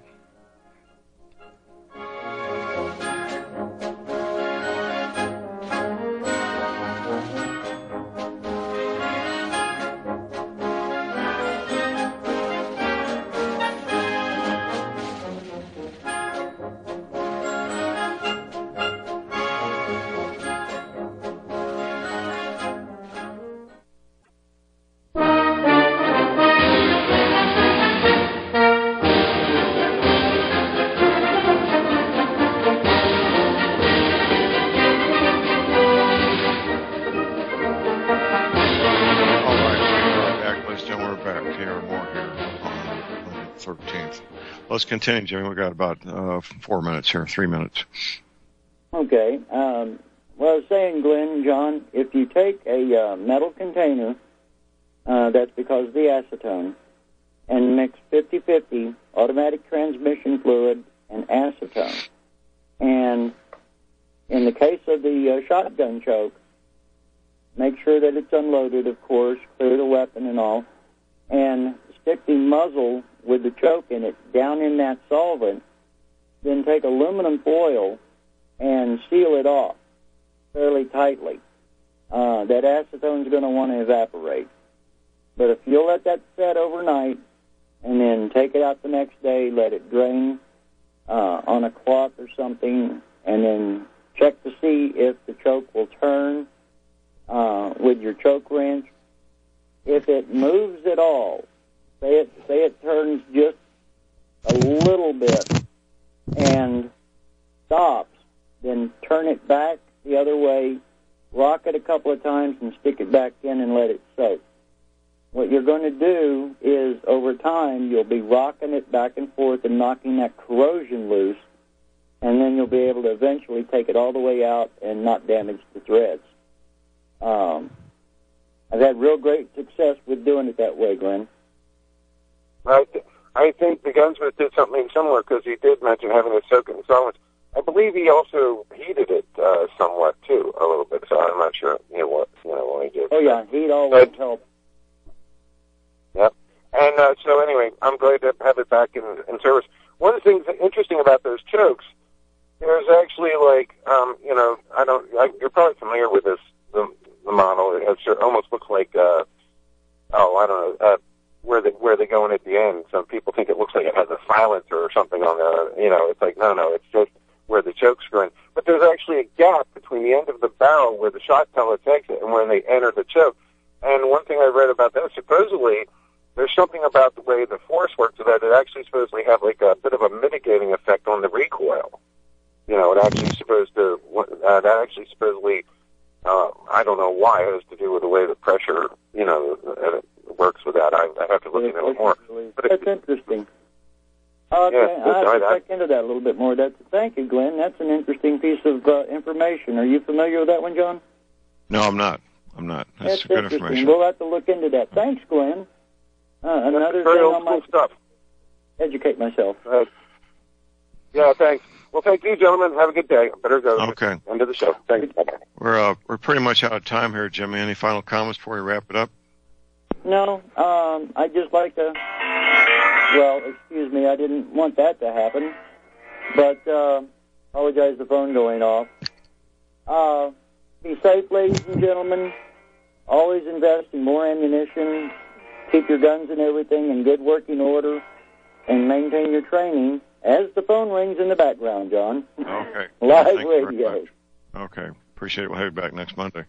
A: Continue, Jimmy. We've got about uh, four minutes here, three minutes.
B: Okay. Um, well, I was saying, Glenn, John, if you take a uh, metal container, uh, that's because of the acetone, and mix 50-50 automatic transmission fluid and acetone, and in the case of the uh, shotgun choke, make sure that it's unloaded, of course, clear the weapon and all, and stick the muzzle with the choke in it down in that solvent, then take aluminum foil and seal it off fairly tightly. Uh, that acetone is going to want to evaporate. But if you'll let that set overnight and then take it out the next day, let it drain uh, on a cloth or something, and then check to see if the choke will turn uh, with your choke wrench. If it moves at all, say it say it turns just a little bit and stops, then turn it back the other way, rock it a couple of times, and stick it back in and let it soak. What you're going to do is, over time, you'll be rocking it back and forth and knocking that corrosion loose, and then you'll be able to eventually take it all the way out and not damage the threads. Um, I've had real great success with doing it that way, Glenn.
D: I, th- I think the gunsmith did something similar because he did mention having it soak in solvents. I believe he also heated it uh, somewhat too, a little bit. So I'm not sure, you know what, you know what he did.
B: Oh yeah, heat always
D: But-
B: helps.
D: Yep. And uh, so anyway, I'm glad to have it back in, in service. One of the things interesting about those chokes, there's actually like, um, you know, I don't, I, you're probably familiar with this, the, the model. It has, almost looks like, uh, oh, I don't know, uh, where they where they go in at the end. Some people think it looks like it has a silencer or something on there. You know, it's like no, no, it's just where the chokes go in. But there's actually a gap between the end of the barrel where the shot pellets exit and when they enter the choke. And one thing I read about that, supposedly there's something about the way the force works that it actually supposedly have like a bit of a mitigating effect on the recoil. you know, it actually supposed to, uh, that actually supposedly, uh, I don't know why it has to do with the way the pressure, you know, uh, works with that. I, I have to look into it more.
B: But That's interesting. Okay,
D: Yeah,
B: I have to
D: I- I-
B: check into that a little bit more. That's thank you, Glenn. That's an interesting piece of uh, information. Are you familiar with that one, John?
A: No, I'm not. I'm not. That's, good
B: interesting.
A: information.
B: We'll have to look into that. Thanks, Glenn. Uh, another
D: Very
B: thing
D: old
B: on my
D: school stuff.
B: educate myself.
D: Uh, yeah, thanks. Well, thank you, gentlemen. Have a good day. I Better go.
A: Okay.
D: End of the show. Thanks. Bye-bye.
A: We're uh, we're pretty much out of time here, Jimmy. Any final comments before we wrap it up?
B: No, um, I'd just like to. Well, excuse me, I didn't want that to happen, but uh, apologize the phone going off. Uh, be safe, ladies and gentlemen. Always invest in more ammunition. Keep your guns and everything in good working order, and maintain your training. As the phone rings in the background, John.
A: Okay. [laughs]
B: Live
A: very
B: radio.
A: Okay. Appreciate it. We'll have you back next Monday.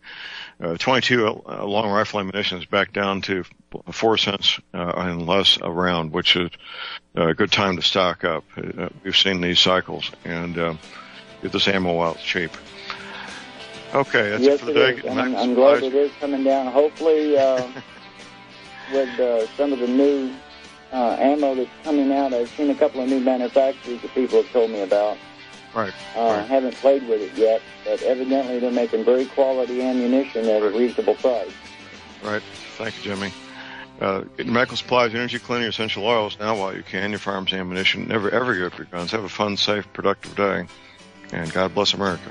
A: Uh, 22 uh, long rifle ammunition is back down to four cents uh, and less a round, which is a good time to stock up. Uh, we've seen these cycles and uh, get this ammo out cheap. Okay, that's
B: yes,
A: it for the day.
B: I'm, I'm glad it is coming down. Hopefully, uh, [laughs] with uh, some of the new uh, ammo that's coming out, I've seen a couple of new manufacturers that people have told me about.
A: Right.
B: Uh,
A: Right.
B: Haven't played with it yet, but evidently they're making very quality ammunition at a reasonable price.
A: Right. Thank you, Jimmy. Uh, get your medical supplies, energy cleaning, essential oils now while you can. Your firearms ammunition. Never ever give up your guns. Have a fun, safe, productive day. And God bless America.